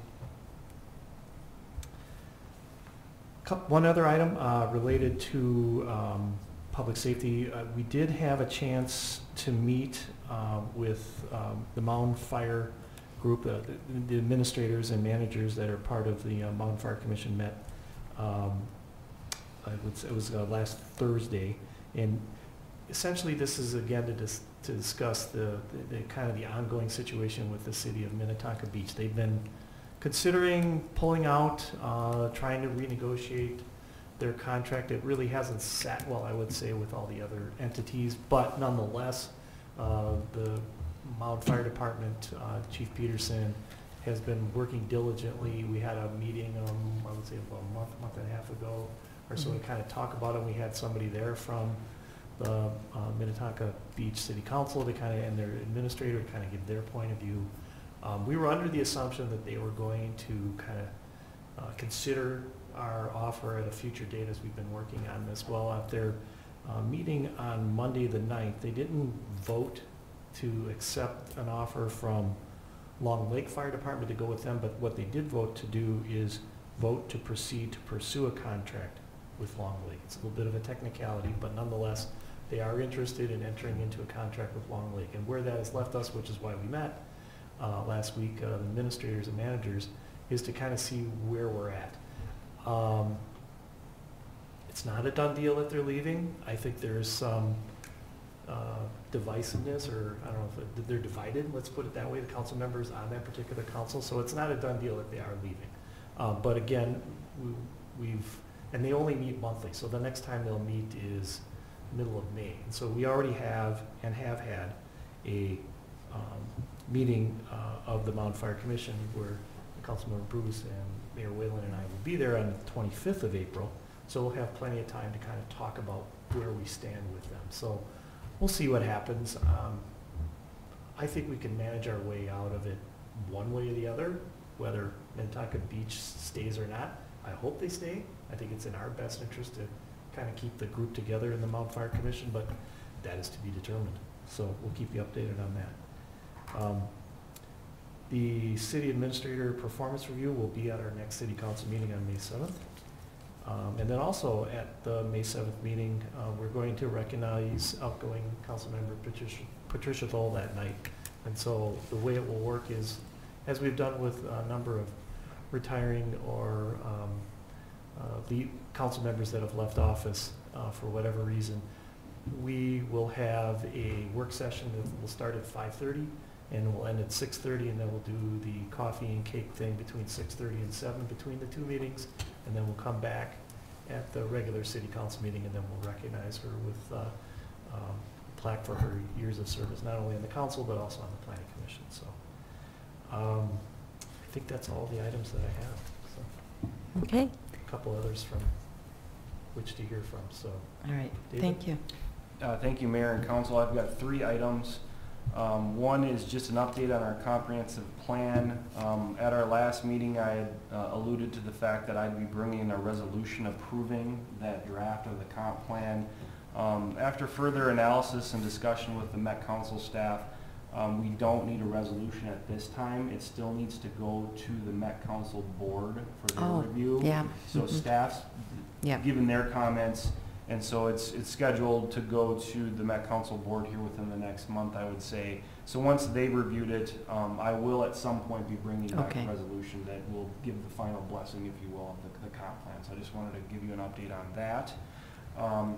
One other item uh, related to um, public safety. Uh, We did have a chance to meet um, with um, the Mound Fire Group, uh, the- the administrators and managers that are part of the uh, Mound Fire Commission met. um, It was uh, last Thursday. And essentially, this is again to dis- to discuss the, the- the kind of the ongoing situation with the city of Minnetonka Beach. They've been considering pulling out, uh, trying to renegotiate their contract. It really hasn't sat well, I would say, with all the other entities, but nonetheless, uh, the Mound Fire Department, uh, Chief Peterson, has been working diligently. We had a meeting, um, I would say about a month, month and a half ago, or so we Mhm. kind of talk about it. We had somebody there from the uh, Minnetonka Beach City Council to kind of, and their administrator to kind of give their point of view. Um, We were under the assumption that they were going to kind of uh, consider our offer at a future date as we've been working on this. Well, at their uh, meeting on Monday, the 9th, they didn't vote to accept an offer from Long Lake Fire Department to go with them, but what they did vote to do is vote to proceed to pursue a contract with Long Lake. It's a little bit of a technicality, but nonetheless, they are interested in entering into a contract with Long Lake. And where that has left us, which is why we met uh, last week, uh, the administrators and managers, is to kind of see where we're at. Um, It's not a done deal that they're leaving. I think there's some uh, divisiveness, or I don't know if they're divided, let's put it that way, the council members on that particular council. So it's not a done deal that they are leaving. Uh, But again, we- we've, and they only meet monthly, so the next time they'll meet is middle of May. And so we already have and have had a um, meeting uh, of the Mound Fire Commission where Councilmember Bruce and Mayor Whalen and I will be there on the 25th of April. So we'll have plenty of time to kind of talk about where we stand with them. So we'll see what happens. Um, I think we can manage our way out of it one way or the other, whether Minnetonka Beach stays or not. I hope they stay. I think it's in our best interest to kind of keep the group together in the Mound Fire Commission, but that is to be determined. So we'll keep you updated on that. Um, The city administrator performance review will be at our next city council meeting on May 7th. Um, And then also at the May 7th meeting, uh, we're going to recognize outgoing council member Patricia Patricia Thole that night. And so the way it will work is, as we've done with a number of retiring or um, uh, the council members that have left office uh, for whatever reason, we will have a work session that will start at 5:30 and we'll end at 6:30 and then we'll do the coffee and cake thing between 6:30 and 7 between the two meetings. And then we'll come back at the regular city council meeting and then we'll recognize her with uh, um, plaque for her years of service, not only on the council but also on the planning commission. So um, I think that's all the items that I have. So Okay, a couple others from which to hear from, so. all right, David? thank you. Uh, Thank you, Mayor and Council. I've got three items. Um, One is just an update on our comprehensive plan. Um, At our last meeting, I had uh, alluded to the fact that I'd be bringing a resolution approving that draft of the comp plan. Um, After further analysis and discussion with the Met Council staff, um, we don't need a resolution at this time. It still needs to go to the Met Council Board for their Oh, review. Yeah. So mhm. staff's Yeah. given their comments, and so it's, it's scheduled to go to the Met Council Board here within the next month, I would say. So once they've reviewed it, um, I will at some point be bringing back Okay. a resolution that will give the final blessing, if you will, of the, the comp plan. So I just wanted to give you an update on that. Um,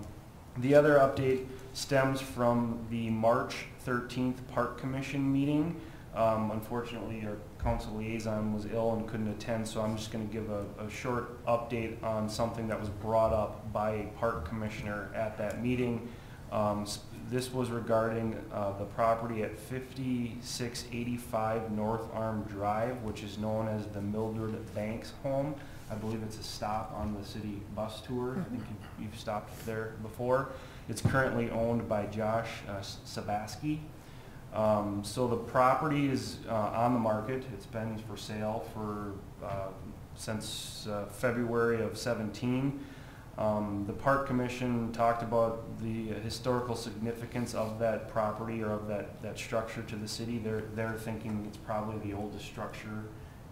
the other update stems from the March thirteenth Park Commission meeting. Um, unfortunately, our council liaison was ill and couldn't attend, so I'm just gonna give a, a short update on something that was brought up by a park commissioner at that meeting. Um, this was regarding, uh, the property at fifty-six eighty-five North Arm Drive, which is known as the Mildred Banks home. I believe it's a stop on the city bus tour. I think you've- you've stopped there before. It's currently owned by Josh uh, Sabaski. Um, so the property is, uh, on the market, it's been for sale for, uh, since, uh, February of seventeen. Um, the park commission talked about the historical significance of that property or of that, that structure to the city. They're, they're thinking it's probably the oldest structure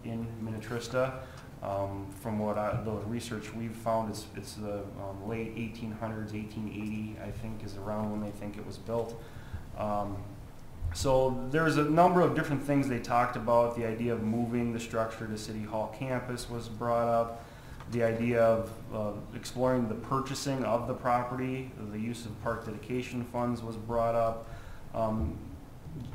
in Minnetrista. Um, from what I, the research we've found, it's, it's the, um, late eighteen hundreds, eighteen eighty, I think, is around when they think it was built. Um, so there's a number of different things they talked about. The idea of moving the structure to City Hall campus was brought up. The idea of uh, exploring the purchasing of the property, the use of park dedication funds was brought up. Um,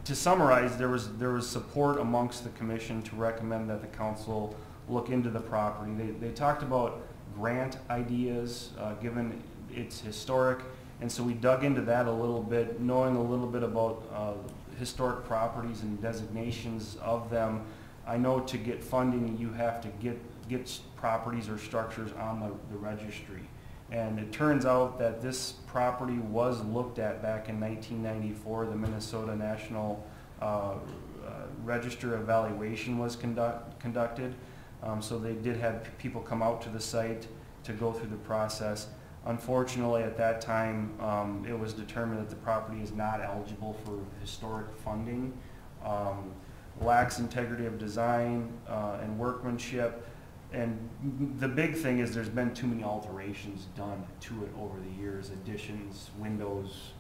to summarize, there was, there was support amongst the commission to recommend that the council look into the property. They, they talked about grant ideas, uh, given its historic, and so we dug into that a little bit, knowing a little bit about uh, historic properties and designations of them. I know to get funding, you have to get, get properties or structures on the, the registry. And it turns out that this property was looked at back in 1994. The Minnesota National uh, uh, Register evaluation was conduct, conducted. Um, so they did have people come out to the site to go through the process. Unfortunately, at that time, um, it was determined that the property is not eligible for historic funding. Um, lacks integrity of design uh, and workmanship. And the big thing is there's been too many alterations done to it over the years, additions, windows,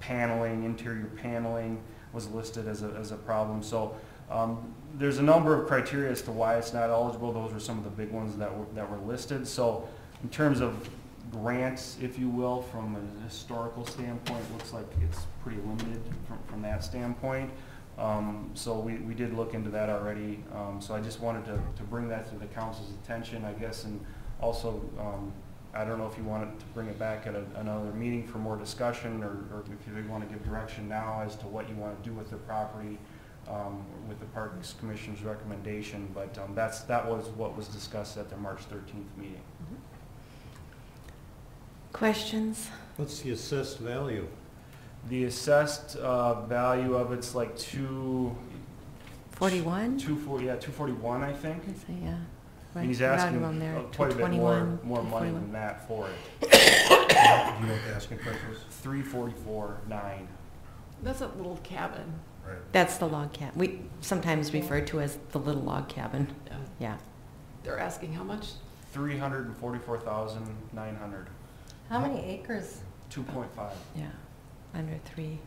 paneling, interior paneling was listed as a, as a problem. So um, there's a number of criteria as to why it's not eligible. Those were some of the big ones that were, that were listed. So in terms of grants, if you will, from a historical standpoint, looks like it's pretty limited from, from that standpoint. Um, so we, we did look into that already. Um, so I just wanted to, to bring that to the council's attention, I guess, and also, um, I don't know if you wanted to bring it back at a, another meeting for more discussion, or, or if you want to give direction now as to what you want to do with the property, um, with the Parks Commission's recommendation, but, um, that's, that was what was discussed at the March thirteenth meeting. Questions? What's the assessed value? The assessed uh, value of it's like two... 41? Two, four, yeah, 241, I think. I say, yeah. Right. And he's asking there, uh, quite a bit more, more money than that for it. <coughs> you know asking prices? 344 nine. That's a little cabin. Right. That's the log cabin. We sometimes refer to as the little log cabin. Yeah. yeah. They're asking how much? 344,900. How many acres? Two point five. Yeah. Under three.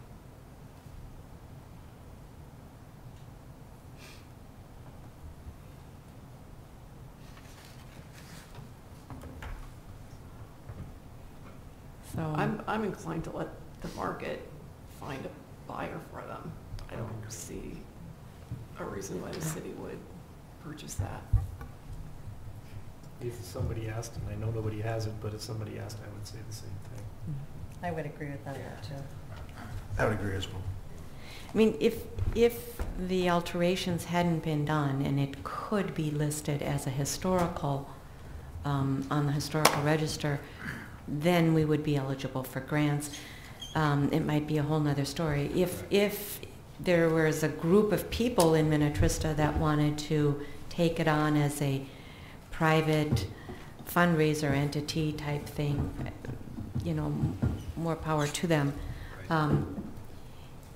So. I'm, I'm inclined to let the market find a buyer for them. I don't see a reason why the city would purchase that. If somebody asked, and I know nobody has it, but if somebody asked, I would say the same thing. I would agree with that too. I would agree as well. I mean, if, if the alterations hadn't been done and it could be listed as a historical, um, on the historical register, then we would be eligible for grants. Um, it might be a whole nother story. If, if there was a group of people in Minnetrista that wanted to take it on as a private fundraiser entity type thing, you know, more power to them. Um,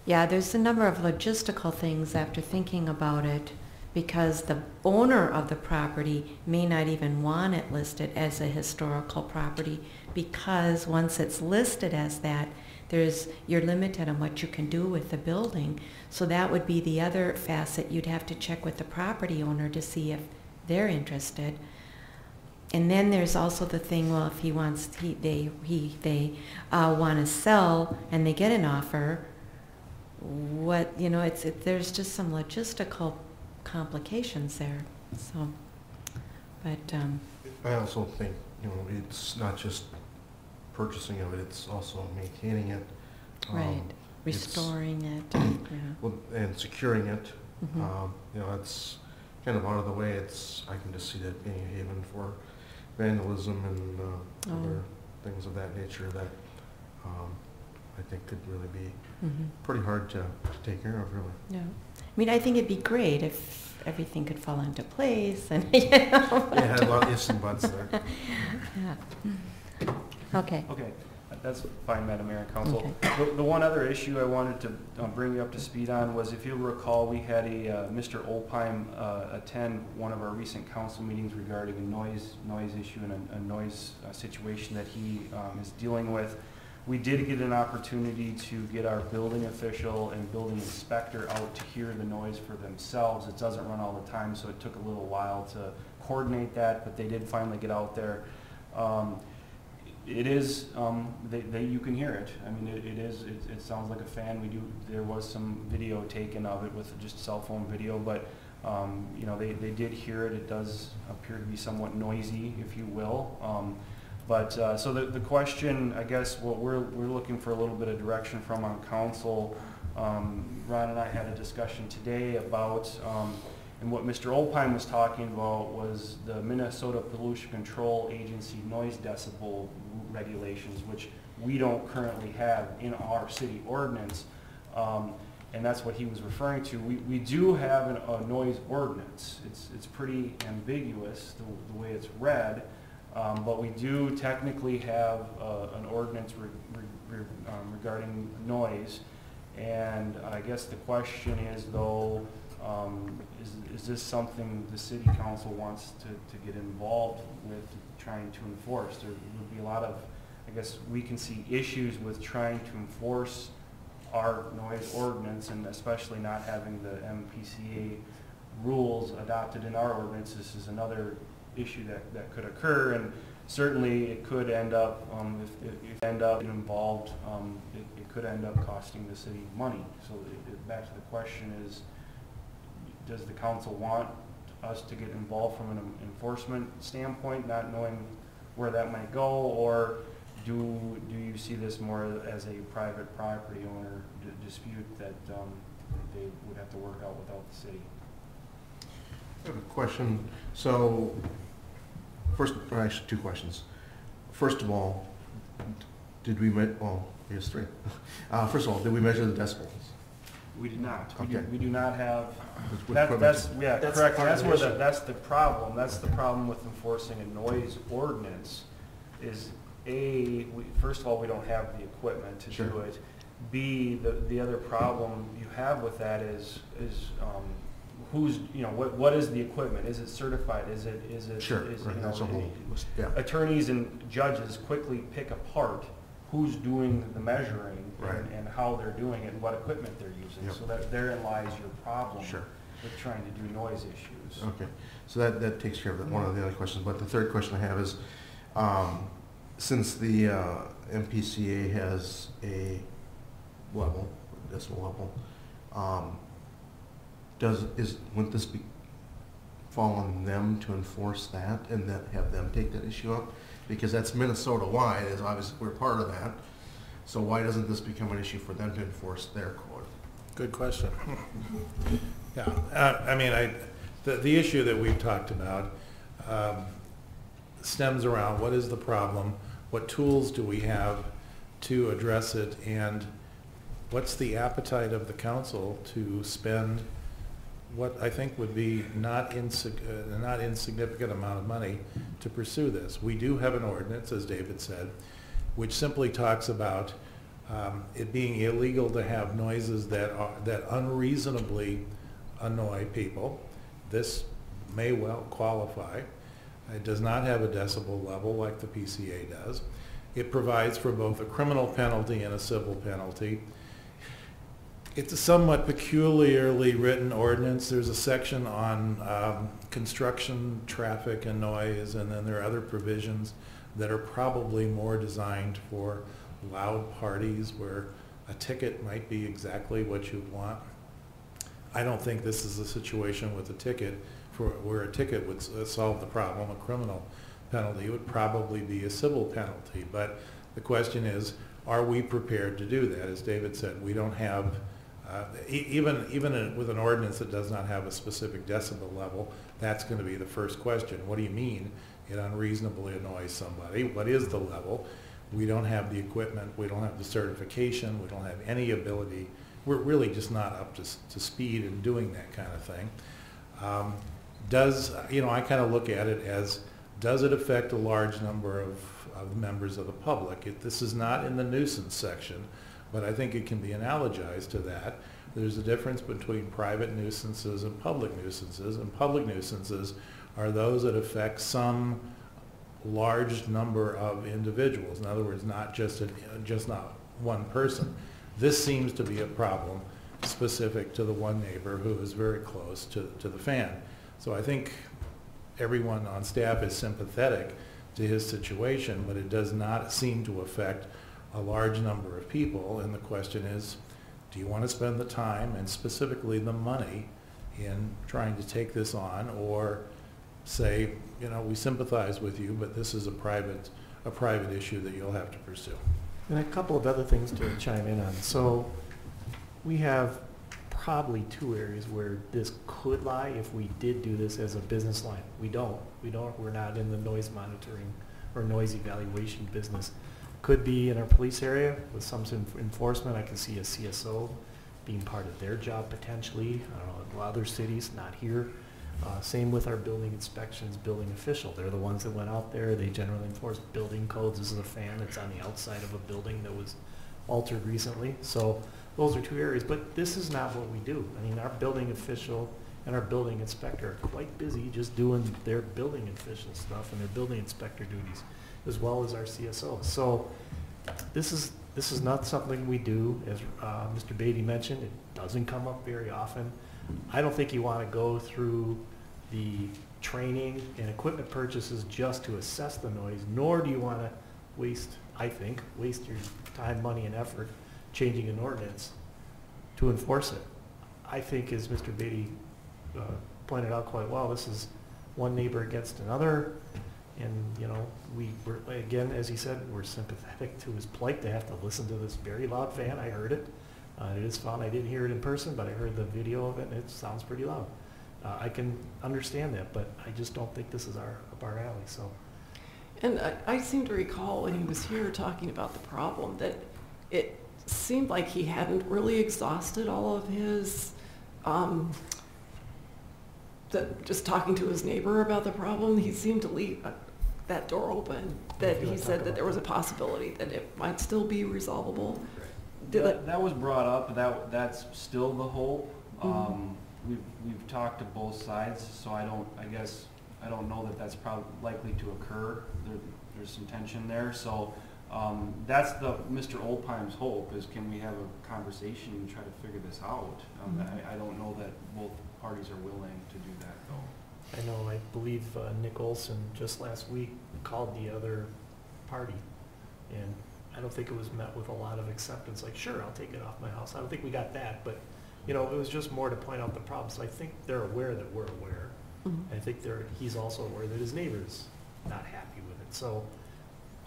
yeah, there's a number of logistical things after thinking about it, because the owner of the property may not even want it listed as a historical property, because once it's listed as that, there's, you're limited on what you can do with the building. So that would be the other facet. You'd have to check with the property owner to see if they're interested. And then there's also the thing, well, if he wants, he, they, he, they uh, want to sell and they get an offer, what, you know, it's, it, there's just some logistical complications there, so. But, um, I also think, you know, it's not just purchasing of it, it's also maintaining it. um, right, restoring it, <clears throat> yeah. well, And securing it. Mhm. Um, You know, it's kind of out of the way. It's, I can just see that being a haven for vandalism and uh, Oh. other things of that nature that um, I think could really be Mhm. pretty hard to to take care of, really. Yeah. I mean, I think it'd be great if everything could fall into place and, <laughs> you know. Yeah, a lot of ifs and buts there. <laughs> Yeah. Okay. Okay, that's fine, Madam Mayor and Council. Okay. The, the one other issue I wanted to uh, bring you up to speed on was if you'll recall, we had a, uh, Mr. Opheim uh, attend one of our recent council meetings regarding a noise, noise issue and a, a noise uh, situation that he um, is dealing with. We did get an opportunity to get our building official and building inspector out to hear the noise for themselves. It doesn't run all the time, so it took a little while to coordinate that, but they did finally get out there. Um, it is, um, they, they, you can hear it. I mean, it, it is, it, it sounds like a fan. We do, there was some video taken of it with just cell phone video, but, um, you know, they, they did hear it. It does appear to be somewhat noisy, if you will. Um, but, uh, so the, the question, I guess, what we're, we're looking for a little bit of direction from on council. Um, Ron and I had a discussion today about, um, and what Mr. Opheim was talking about was the Minnesota Pollution Control Agency noise decibel regulations, which we don't currently have in our city ordinance. Um, and that's what he was referring to. We, we do have an, a noise ordinance. It's, it's pretty ambiguous, the, the way it's read. Um, but we do technically have, uh, an ordinance re, re, re- um, regarding noise. And I guess the question is though, um, is, is this something the city council wants to, to get involved with trying to enforce? There would be a lot of, I guess, we can see issues with trying to enforce our noise ordinance and especially not having the MPCA rules adopted in our ordinance. This is another issue that, that could occur and certainly it could end up, um, if, if you end up involved, um, it, it could end up costing the city money. So it, it, back to the question is, does the council want us to get involved from an enforcement standpoint, not knowing where that might go? Or do, do you see this more as a private property owner dispute that, um, they would have to work out without the city? I have a question. So, first, actually, two questions. First of all, did we, well, guess three. <laughs> Uh, First of all, did we measure the decibels? We do not. We do, Okay. we do not have, Which- which that, equipment- that's, yeah, That's correct. part of That's the where the, issue. that's the problem. That's the problem with enforcing a noise ordinance is A, we, first of all, we don't have the equipment to Sure. do it. B, the, the other problem you have with that is, is, um, who's, you know, what, what is the equipment? Is it certified? Is it, is it? Sure, is, you right, know, that's a whole, yeah, attorneys and judges quickly pick apart who's doing the measuring Right. and, and how they're doing it and what equipment they're using. Yep. So that therein lies your problem sure. with trying to do noise issues. Okay, so that, that takes care of the- one of the other questions, but the third question I have is, um, since the, uh, MPCA has a level, decimal level, um, does, is, wouldn't this be, fall on them to enforce that and then have them take that issue up? Because that's Minnesota-wide, is obviously, we're part of that, so why doesn't this become an issue for them to enforce their code? Good question. <laughs> Yeah, uh, I mean, I, the, the issue that we've talked about um, stems around what is the problem? What tools do we have to address it? And what's the appetite of the council to spend what I think would be not insig, uh, not insignificant amount of money to pursue this? We do have an ordinance, as David said, which simply talks about um, it being illegal to have noises that are, that unreasonably annoy people. This may well qualify. It does not have a decibel level like the PCA does. It provides for both a criminal penalty and a civil penalty. It's a somewhat peculiarly written ordinance. There's a section on um, construction, traffic, and noise, and then there are other provisions that are probably more designed for loud parties where a ticket might be exactly what you'd want. I don't think this is a situation with a ticket for, where a ticket would uh, solve the problem, a criminal penalty would probably be a civil penalty. But the question is, are we prepared to do that? As David said, we don't have, uh, even, even with an ordinance that does not have a specific decibel level, that's going to be the first question. What do you mean it unreasonably annoys somebody? What is the level? We don't have the equipment, we don't have the certification, we don't have any ability, we're really just not up to, to speed in doing that kind of thing. Um, Does, you know, I kind of look at it as, does it affect a large number of, of members of the public? It- This is not in the nuisance section, but I think it can be analogized to that. There's a difference between private nuisances and public nuisances, and public nuisances are those that affect some large number of individuals. In other words, not just, a- just not one person. This seems to be a problem specific to the one neighbor who is very close to, to the fan. So I think everyone on staff is sympathetic to his situation, but it does not seem to affect a large number of people. And the question is, do you want to spend the time and specifically the money in trying to take this on or say, you know, we sympathize with you, but this is a private, a private issue that you'll have to pursue. And a couple of other things to chime in on. So we have probably two areas where this could lie if we did do this as a business line. We don't. We don't, we're not in the noise monitoring or noise evaluation business. Could be in our police area with some enforcement. I can see a CSO being part of their job potentially. I don't know, other cities, not here. Uh, same with our building inspections, building official. They're the ones that went out there. They generally enforce building codes. This is a fan that's on the outside of a building that was altered recently. So those are two areas, but this is not what we do. I mean, our building official and our building inspector are quite busy just doing their building official stuff and their building inspector duties, as well as our CSO. So this is, this is not something we do, as uh, Mr. Batty mentioned, it doesn't come up very often. I don't think you want to go through the training and equipment purchases just to assess the noise, nor do you want to waste, I think, waste your time, money, and effort changing an ordinance to enforce it. I think, as Mr. Batty uh, pointed out quite well, this is one neighbor against another, and, you know, we, were again, as he said, we're sympathetic to his plight to have to listen to this very loud fan. I heard it. Uh, It is fun. I didn't hear it in person, but I heard the video of it, and it sounds pretty loud. Uh, I can understand that, but I just don't think this is our, up our alley, so. And I, I seem to recall when he was here talking about the problem, that it seemed like he hadn't really exhausted all of his, um, that, just talking to his neighbor about the problem, he seemed to leave that door open, that he said that there was a possibility that it might still be resolvable. Did That, that was brought up, that, that's still the hope. Mhm. Um, we've, we've talked to both sides, so I don't, I guess, I don't know that that's probably likely to occur. There, there's some tension there, so, um, that's the, Mr. Oldtime's hope, is can we have a conversation and try to figure this out? Um, Mhm. I, I don't know that both parties are willing to do that, though. I know, I believe uh, Nick Olson just last week called the other party, and I don't think it was met with a lot of acceptance, like, sure, I'll take it off my house. I don't think we got that, but, you know, it was just more to point out the problem. So I think they're aware that we're aware. Mhm. I think they're, he's also aware that his neighbor's not happy with it. So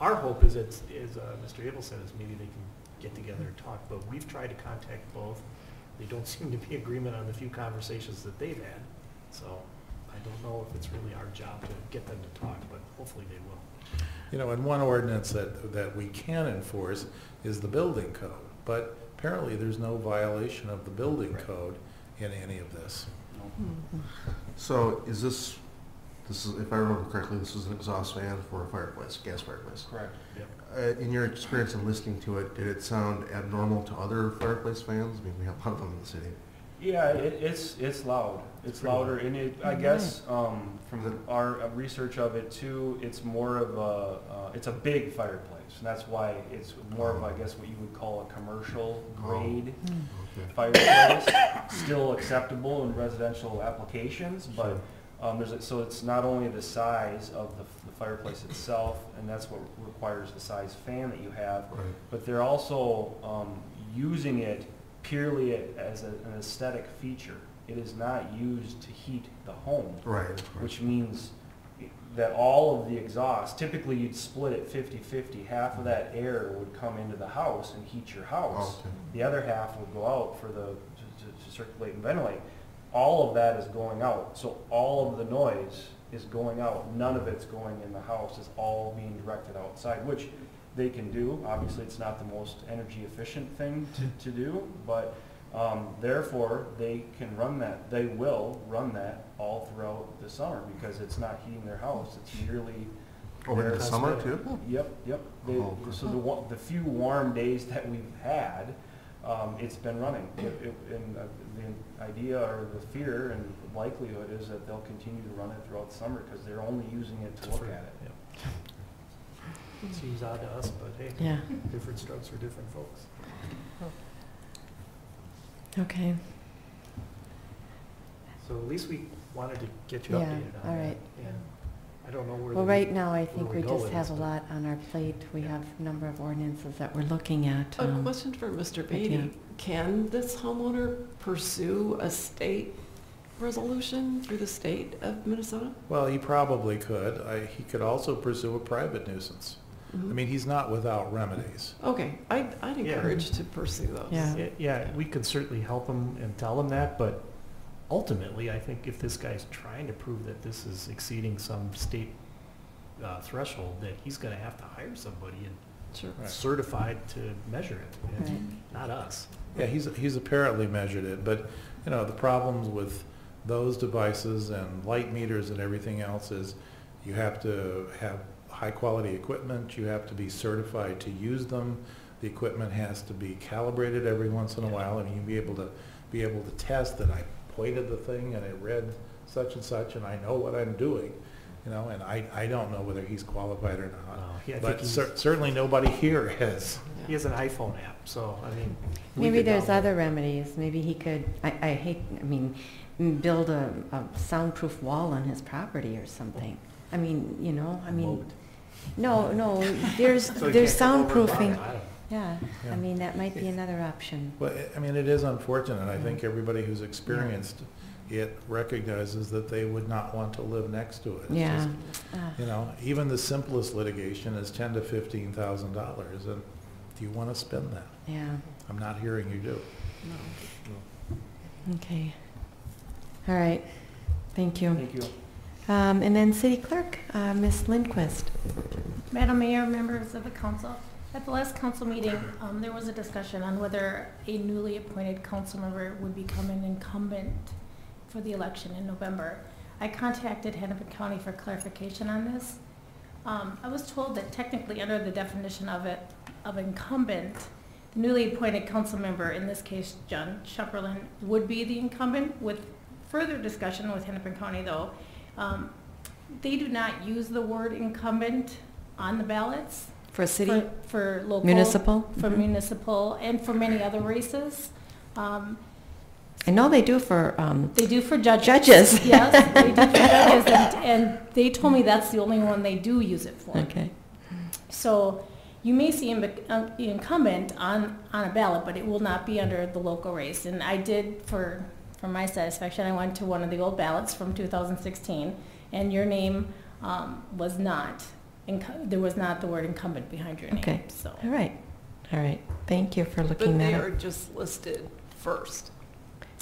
our hope is that, is, uh, Mr. Abel said, is maybe they can get together and talk, but we've tried to contact both. They don't <laughs> seem to be agreement on the few conversations that they've had, so I don't know if it's really our job to get them to talk, but hopefully they will. You know, and one ordinance that, that we can enforce is the building code, but apparently there's no violation of the building Right. code in any of this. So is this, this is, if I remember correctly, this is an exhaust fan for a fireplace, gas fireplace. Correct. Uh, in your experience in listening to it, did it sound abnormal to other fireplace fans? I mean, we have a lot of them in the city. Yeah, it, it's, it's loud. It's Pretty louder, and it, I Right. guess, um, from our uh, research of it too, it's more of a, uh, it's a big fireplace. And that's why it's more of, I guess, what you would call a commercial grade Okay. fireplace. Still acceptable in residential applications, but, um, there's, a- so it's not only the size of the, the fireplace itself, and that's what requires the size fan that you have, Right. but they're also um, using it purely as a- an aesthetic feature. It is not used to heat the home, Right. right. which means that all of the exhaust, typically you'd split it 50-50. Half of that air would come into the house and heat your house. Oh, okay. The other half would go out for the, to- to to circulate and ventilate. All of that is going out, so all of the noise is going out. None of it's going in the house, it's all being directed outside, which they can do. Obviously, it's not the most energy efficient thing to, to do, but, um, therefore, they can run that, they will run that all throughout the summer because it's not heating their house, it's merely Over the summer too? Yep, yep. They- Oh. So the, the few warm days that we've had, um, it's been running. It- it- And uh, the idea or the fear and likelihood is that they'll continue to run it throughout the summer because they're only using it to look at it. Yep. Seems odd to us, but hey, Yeah, different strokes for different folks. okay. So at least we wanted to get you Yeah, updated on all that. right. And I don't know where. Well, the- right now, I think we we go just with have a this, but- lot on our plate. We Yeah. have a number of ordinances that we're looking at. A um, question for Mr. yeah. Batty. Can this homeowner pursue a state resolution through the state of Minnesota? Well, he probably could. I, he could also pursue a private nuisance. I Mhm. mean, he's not without remedies. Okay, I'd, I'd Yeah. encourage to pursue those. Yeah. Yeah, Yeah, we can certainly help them and tell them that, but ultimately, I think if this guy's trying to prove that this is exceeding some state uh, threshold, that he's gonna have to hire somebody and Sure. Right. certified to measure it, Right. and not us. Yeah, he's, he's apparently measured it, but, you know, the problems with those devices and light meters and everything else is you have to have high-quality equipment, you have to be certified to use them, the equipment has to be calibrated every once in a while, and you be able to, be able to test that I pointed the thing and it read such and such, and I know what I'm doing, you know, and I, I don't know whether he's qualified or not. he- I But cer- certainly nobody here has. He has an iPhone app, so, I mean. Maybe there's download- other remedies. Maybe he could, I, I hate, I mean, build a, a soundproof wall on his property or something. I mean, you know, I mean, Moat. No, no, there's, <laughs> So he there's can't come over and soundproofing. borrow. I don't. Yeah, I Yeah. mean, that might be another option. Well, I- I mean, it is unfortunate. I think everybody who's experienced it recognizes that they would not want to live next to it. It's Yeah. just, Ah, You know, even the simplest litigation is ten to fifteen thousand dollars, and do you want to spend that? Yeah, I'm not hearing you do. No. Okay. All right, thank you. Thank you. Um, and then city clerk, uh, Ms. Linquist. Madam Mayor, members of the council, at the last council meeting, um, there was a discussion on whether a newly appointed council member would become an incumbent for the election in November. I contacted Hennepin County for clarification on this. Um, I was told that technically, under the definition of it, of incumbent, the newly appointed council member, in this case, John Tschumperlin, would be the incumbent. With further discussion with Hennepin County, though, um, they do not use the word incumbent on the ballots. For city, For, for local. municipal? For Mhm. municipal and for many other races. Um, I know they do for, um, They do for judges. Judges. <laughs> Yes, they do for <laughs> judges, and, and they told me that's the only one they do use it for. okay, So you may see um, incumbent on, on a ballot, but it will not be under the local race. And I did, for, for my satisfaction, I went to one of the old ballots from 2016, and your name um, was not, incu- there was not the word incumbent behind your name. Okay. So, all right, all right. Thank you for looking But looking they are just listed first.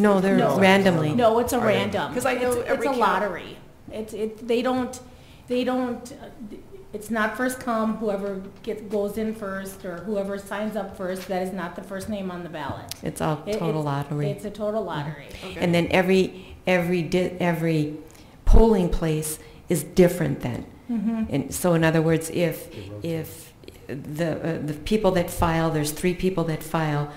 No, they're No. randomly. no, it's a Are they- random. 'Cause I know It's- every It's a lottery. It's, it, they don't, they don't, uh, it's not first come, whoever gets, goes in first, or whoever signs up first, that is not the first name on the ballot. It's all It- total it's- lottery. It's a total lottery. Okay. And then every, every, di- every polling place is different then. Mhm. And so in other words, if, if the, uh, the people that file, there's three people that file,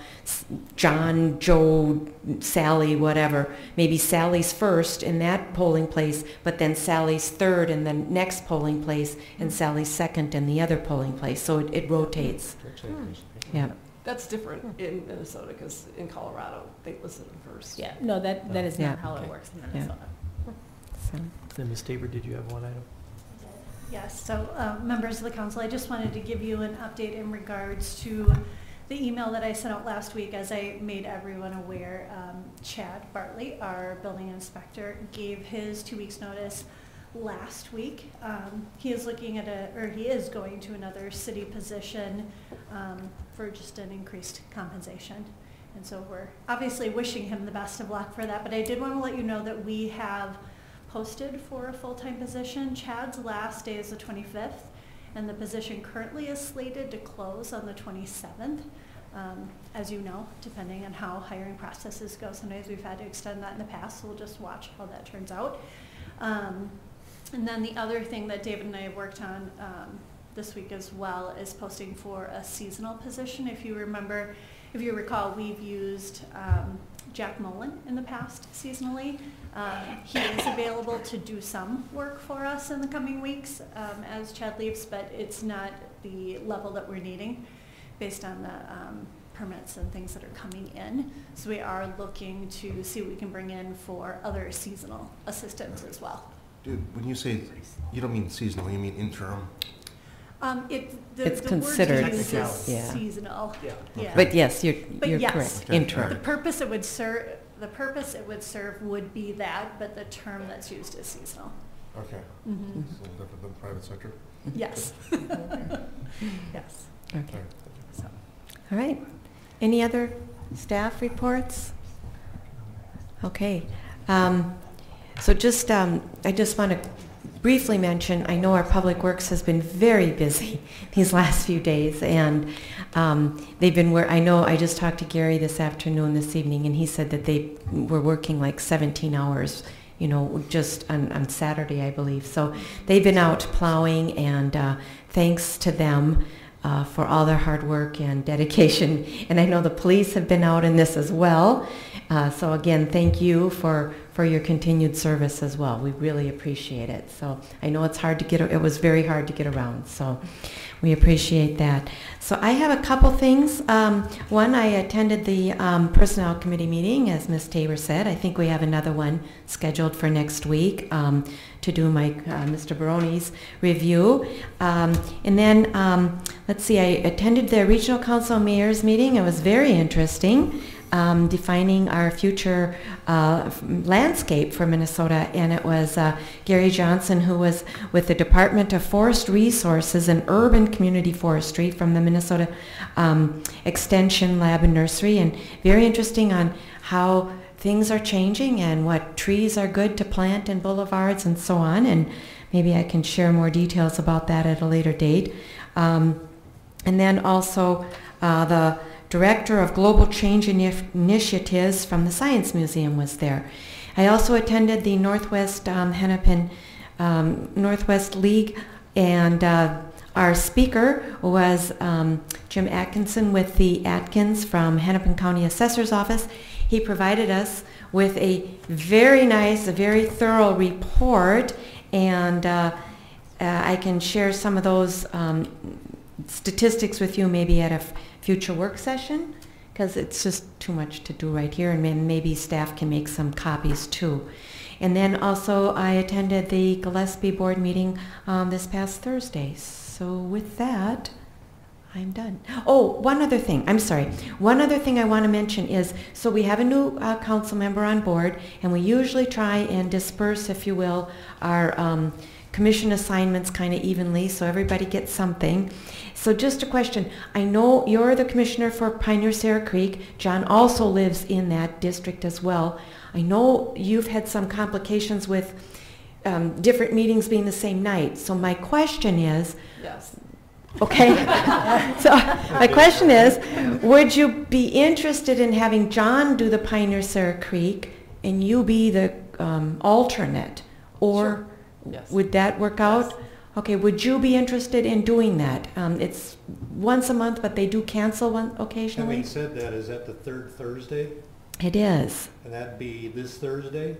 John, Joe, Sally, whatever, maybe Sally's first in that polling place, but then Sally's third in the next polling place, and Sally's second in the other polling place, so it, it rotates, yeah. That's different in Minnesota, because in Colorado, they listen first. Yeah, no, that, that is Yeah. not how Okay. it works in Yeah. Minnesota. So, Then Ms. Tabor, did you have one item? Yes, so, uh, members of the council, I just wanted to give you an update in regards to the email that I sent out last week. As I made everyone aware, um, Chad Bartley, our building inspector, gave his two weeks' notice last week. Um, He is looking at a, or he is going to another city position um, for just an increased compensation. And so we're obviously wishing him the best of luck for that, but I did want to let you know that we have posted for a full-time position. Chad's last day is the 25th, and the position currently is slated to close on the 27th. Um, As you know, depending on how hiring processes go, sometimes we've had to extend that in the past, so we'll just watch how that turns out. Um, And then the other thing that David and I have worked on um, this week as well is posting for a seasonal position. If you remember, if you recall, we've used um, Jack Mullen in the past seasonally. Um, He is available to do some work for us in the coming weeks um, as Chad leaves, but it's not the level that we're needing based on the um, permits and things that are coming in. So we are looking to see what we can bring in for other seasonal assistants as well. Dude, when you say, you don't mean seasonal, you mean interim? Um, it, the, It's the considered- use is Yeah. seasonal. Yeah. Yeah. But yes, you're, But you're yes. correct, Okay, interim. The purpose it would serve, the purpose it would serve would be that, but the term that's used is seasonal. Okay. Mm -hmm. It's a little different than private sector. Yes. <laughs> Yes. Okay. So, All right. Any other staff reports? Okay. Um, So just, um, I just want to briefly mention, I know our Public Works has been very busy <laughs> these last few days, and um, they've been, wor- I know, I just talked to Gary this afternoon, this evening, and he said that they were working like 17 hours, you know, just on, on Saturday, I believe. So they've been out plowing, and uh, thanks to them uh, for all their hard work and dedication. <laughs> And I know the police have been out in this as well. Uh, so again, thank you for, for your continued service as well. We really appreciate it. So I know it's hard to get, it was very hard to get around. So we appreciate that. So I have a couple things. Um, one, I attended the um, Personnel Committee meeting, as Ms. Tabor said. I think we have another one scheduled for next week um, to do my, uh, Mr. Barone's review. Um, and then, um, let's see, I attended the Regional Council Mayor's meeting. It was very interesting um, defining our future uh, landscape for Minnesota, and it was uh, Gary Johnson who was with the Department of Forest Resources and Urban Community Forestry from the Minnesota um, Extension Lab and Nursery, and very interesting on how things are changing and what trees are good to plant in boulevards and so on, and maybe I can share more details about that at a later date. Um, and then also uh, the Director of Global Change Ini- Initiatives from the Science Museum was there. I also attended the Northwest um, Hennepin um, Northwest League, and uh, our speaker was um, Jim Atkinson with the Atkins from Hennepin County Assessor's Office. He provided us with a very nice, a very thorough report, and uh, uh, I can share some of those um, statistics with you maybe at a future work session because it's just too much to do right here and maybe staff can make some copies too. And then also I attended the Gillespie board meeting um, this past Thursday. So with that, I'm done. Oh, one other thing. I'm sorry. One other thing I want to mention is, so we have a new uh, council member on board, and we usually try and disperse, if you will, our um, commission assignments kind of evenly, so everybody gets something. So just a question. I know you're the commissioner for Pioneer Sarah Creek. John also lives in that district as well. I know you've had some complications with um, different meetings being the same night. So my question is, Yes. Okay. <laughs> so my question is, would you be interested in having John do the Pioneer Sarah Creek and you be the um, alternate? Or Yes. would that work out? Okay, would you be interested in doing that? Um, it's once a month, but they do cancel one occasionally? Having said that, is that the third Thursday? It is. And that'd be this Thursday?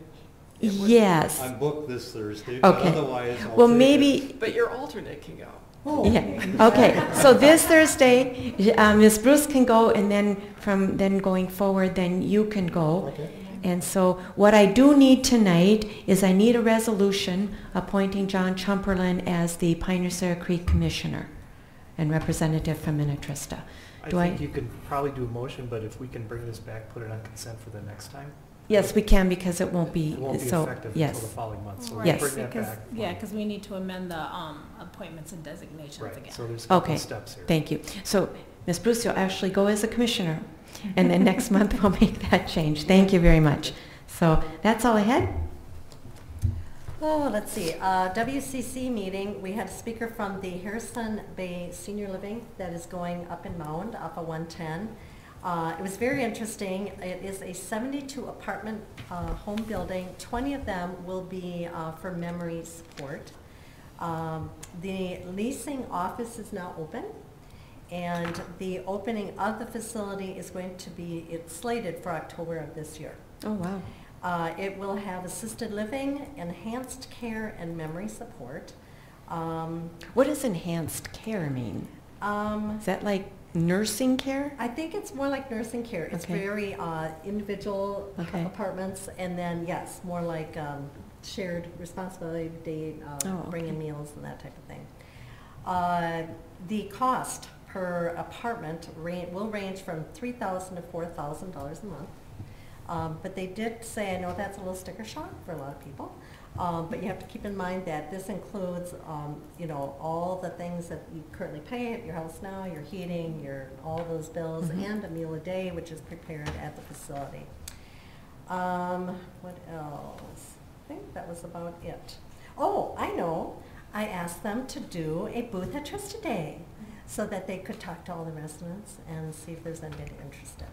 Yes. I'm booked this Thursday, but Okay. otherwise I'll Well, take it. maybe, But your alternate can go. Yeah, okay, so this Thursday, uh, Ms. Bruce can go, and then from then going forward, then you can go. Okay. And so what I do need tonight is I need a resolution appointing John Tschumperlin as the Pioneer Sarah Creek Commissioner and representative from Minnetrista. I Do I- think you could probably do a motion, but if we can bring this back, put it on consent for the next time. Yes, we can because it won't be, It won't be so, effective until the following month, so Right, Yes. bring that because- back. Yeah, because we need to amend the um, appointments and designations Right, again. so there's a couple Okay, steps here. Thank you. So, Ms. Bruce, you'll actually go as a commissioner, and then next month we'll make that change. Thank you very much. So that's all I had. Oh, let's see, uh, WCC meeting, we had a speaker from the Harrison Bay Senior Living that is going up in Mound, off of 110. Uh, It was very interesting. It is a 72 apartment uh, home building. 20 of them will be uh, for memory support. Um, The leasing office is now open, and the opening of the facility is going to be, it's slated for October of this year. Oh, wow. Uh, It will have assisted living, enhanced care, and memory support. Um, What does enhanced care mean? um, Is that like nursing care? I think it's more like nursing care. It's Okay. very uh, individual Okay. apartments, and then, yes, more like um, shared responsibility, uh, Oh, okay. bringing meals and that type of thing. Uh, The cost per apartment ra- will range from 3,000 to $4,000 a month. Um, But they did say, I know that's a little sticker shock for a lot of people, um, but you have to keep in mind that this includes, um, you know, all the things that you currently pay at your house now, your heating, your, all those bills, Mhm. and a meal a day, which is prepared at the facility. Um, What else? I think that was about it. Oh, I know. I asked them to do a booth at Trista Day so that they could talk to all the residents and see if there's anybody interested.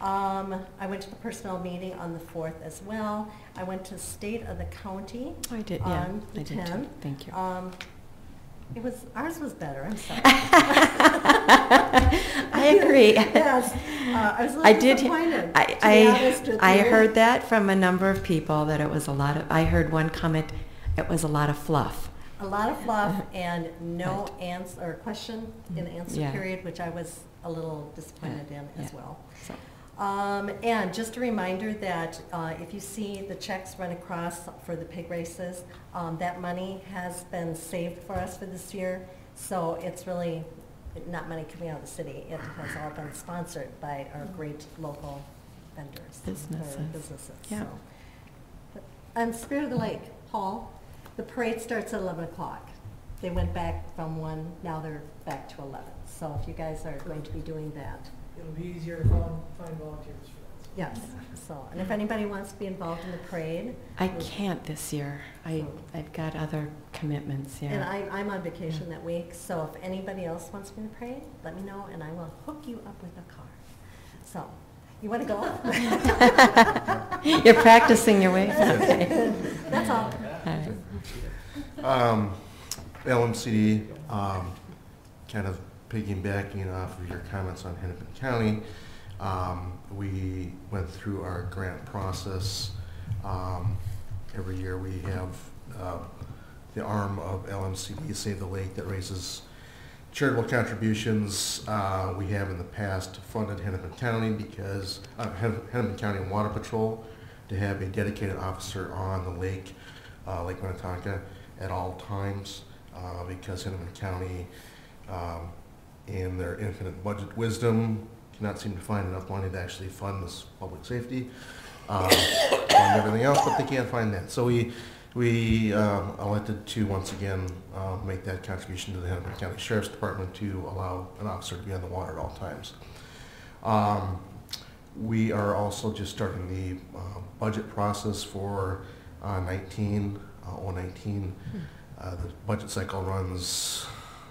Um, I went to the personnel meeting on the fourth as well. I went to State of the County I did, yeah, on the I did too. Thank you. Um, it was, ours was better, I'm sorry. <laughs> I agree. <laughs> Yes, uh, I was a I did, disappointed, I, I, I heard that from a number of people, that it was a lot of, I heard one comment, it was a lot of fluff. A lot of fluff <laughs> and no answer, or question in the answer Yeah. period, which I was a little disappointed in as yeah. well. So, Um, and just a reminder that, uh, if you see the checks run across for the pig races, um, that money has been saved for us for this year. So it's really not money coming out of the city. It has all been sponsored by our great local vendors. Businesses. Businesses, Yeah. so. And Spirit of the Lake, Paul, the parade starts at eleven o'clock. They went back from one, now they're back to eleven. So if you guys are going to be doing that, It'll be easier to find, find volunteers for that. Yes, so, and if anybody wants to be involved in the parade. I can't this year. I, I've got other commitments, yeah. And I, I'm on vacation that week, so if anybody else wants to be in the parade, let me know and I will hook you up with a car. So, you want to go? <laughs> You're practicing your way? Okay. <laughs> That's all. All right. Um, LMCD, um, kind of piggybacking off of your comments on Hennepin County, um, we went through our grant process. Um, every year we have, uh, the arm of LMCD, Save the Lake, that raises charitable contributions. Uh, we have in the past funded Hennepin County because, uh, Hennepin County Water Patrol to have a dedicated officer on the lake, uh, Lake Minnetonka at all times, uh, because Hennepin County, um, in their infinite budget wisdom, cannot seem to find enough money to actually fund this public safety, um, <coughs> fund everything else, but they can't find that. So we, we um, elected to once again uh, make that contribution to the Hennepin County Sheriff's Department to allow an officer to be on the water at all times. Um, we are also just starting the uh, budget process for uh, 19, uh, 019. Uh, The budget cycle runs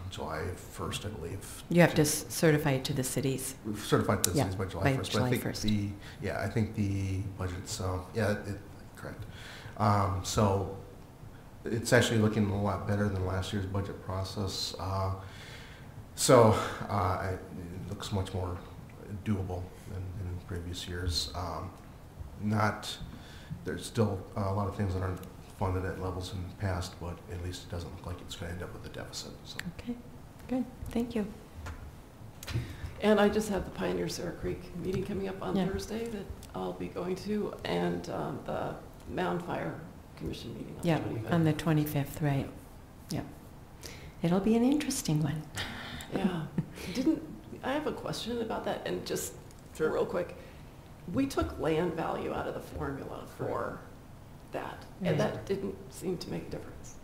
July 1st, I believe. You have to s- certify it to the cities. We've certified the Yeah, cities by July by 1st. but I think 1st. the Yeah, I think the budget's, uh, yeah, it, correct. Um, So it's actually looking a lot better than last year's budget process. Uh, So uh, it looks much more doable than in previous years. Um, Not, there's still a lot of things that aren't funded at levels in the past, but at least it doesn't look like it's going to end up with a deficit, so. Okay, good, thank you. And I just have the Pioneer Sarah Creek meeting coming up on Yeah. Thursday that I'll be going to, and um, the Mound Fire Commission meeting on the Yeah, 25th. on the 25th, right. Yeah. It'll be an interesting one. Yeah. <laughs> Didn't, I have a question about that, and just real quick. We took land value out of the formula for that, and Right. that didn't seem to make a difference.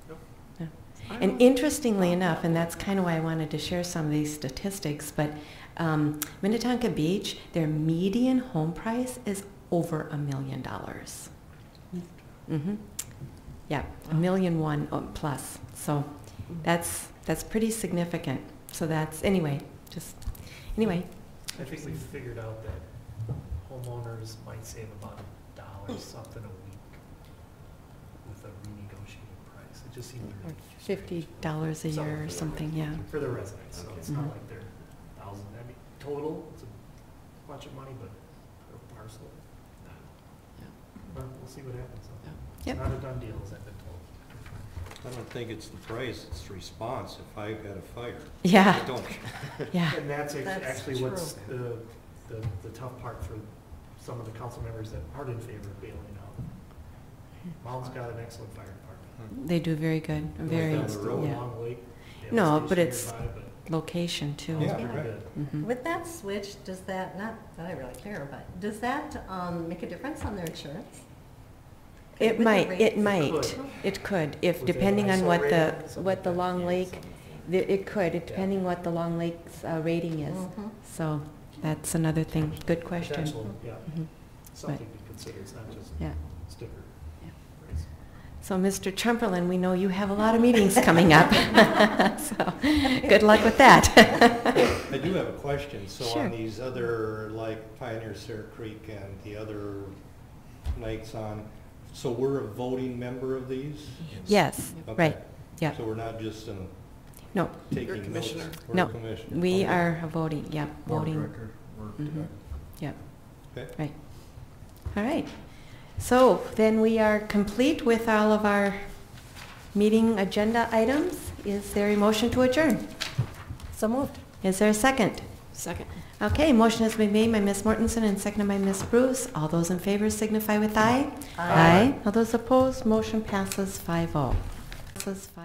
Yeah. I And don't- interestingly enough, and that's kind of why I wanted to share some of these statistics, but um, Minnetonka Beach, their median home price is over a million dollars. Mm-hmm. Yeah, a million one uh, plus. So that's, that's pretty significant. So that's, anyway, just, anyway. I think we figured out that homeowners might save about a dollar hmm. something a week with a renegotiated price. It just seemed Or really. fifty dollars a year or something, yeah. For the residents, so it's not mm-hmm. like they're thousand, I mean, total, it's a bunch of money, but per parcel. Yeah. But we'll see what happens. though. Yep. It's not a done deal, as I've been told. I don't think it's the price, it's the response. If I've got a fire. <laughs> Yeah. I don't. Yeah. And that's ex- That's actually what's the, the, the tough part for some of the council members that aren't in favor of bailing out. Mound's got an excellent fire department. They do very good, very, down the road. yeah. long lake. They have a No, but station it's nearby, but location too. Yeah, it's pretty right. good. Mhm. With that switch, does that, not that I really care, but does that um, make a difference on their insurance? It With the might, rate- it might, could. it could, if With the depending on ISO what the, something what the like that. Long Yeah, Lake, something like the- it could, it depending what the Long Lake's uh, rating is. Mhm. So that's another thing, good question. Potential, yeah, Mhm. something to consider, it's not just Yeah. sticker. Yeah. So, Mr. Tschumperlin, we know you have a lot of meetings coming up. <laughs> So, good luck with that. <laughs> I do have a question. So Sure. on these other, like Pioneer Sarah Creek and the other nights on, so we're a voting member of these? Yes, Okay. right, yeah. So we're not just in No, taking notes? commissioner. We're a no, commissioner. we Okay. are a voting, yeah, Board voting. director, or Mhm. director. Yep, Okay. right. All right. So then we are complete with all of our meeting agenda items. Is there a motion to adjourn? So moved. Is there a second? Second. Okay, motion has been made by Ms. Mortenson and seconded by Ms. Bruce. All those in favor signify with aye. Aye. All those opposed, motion passes 5-0. Passes 5.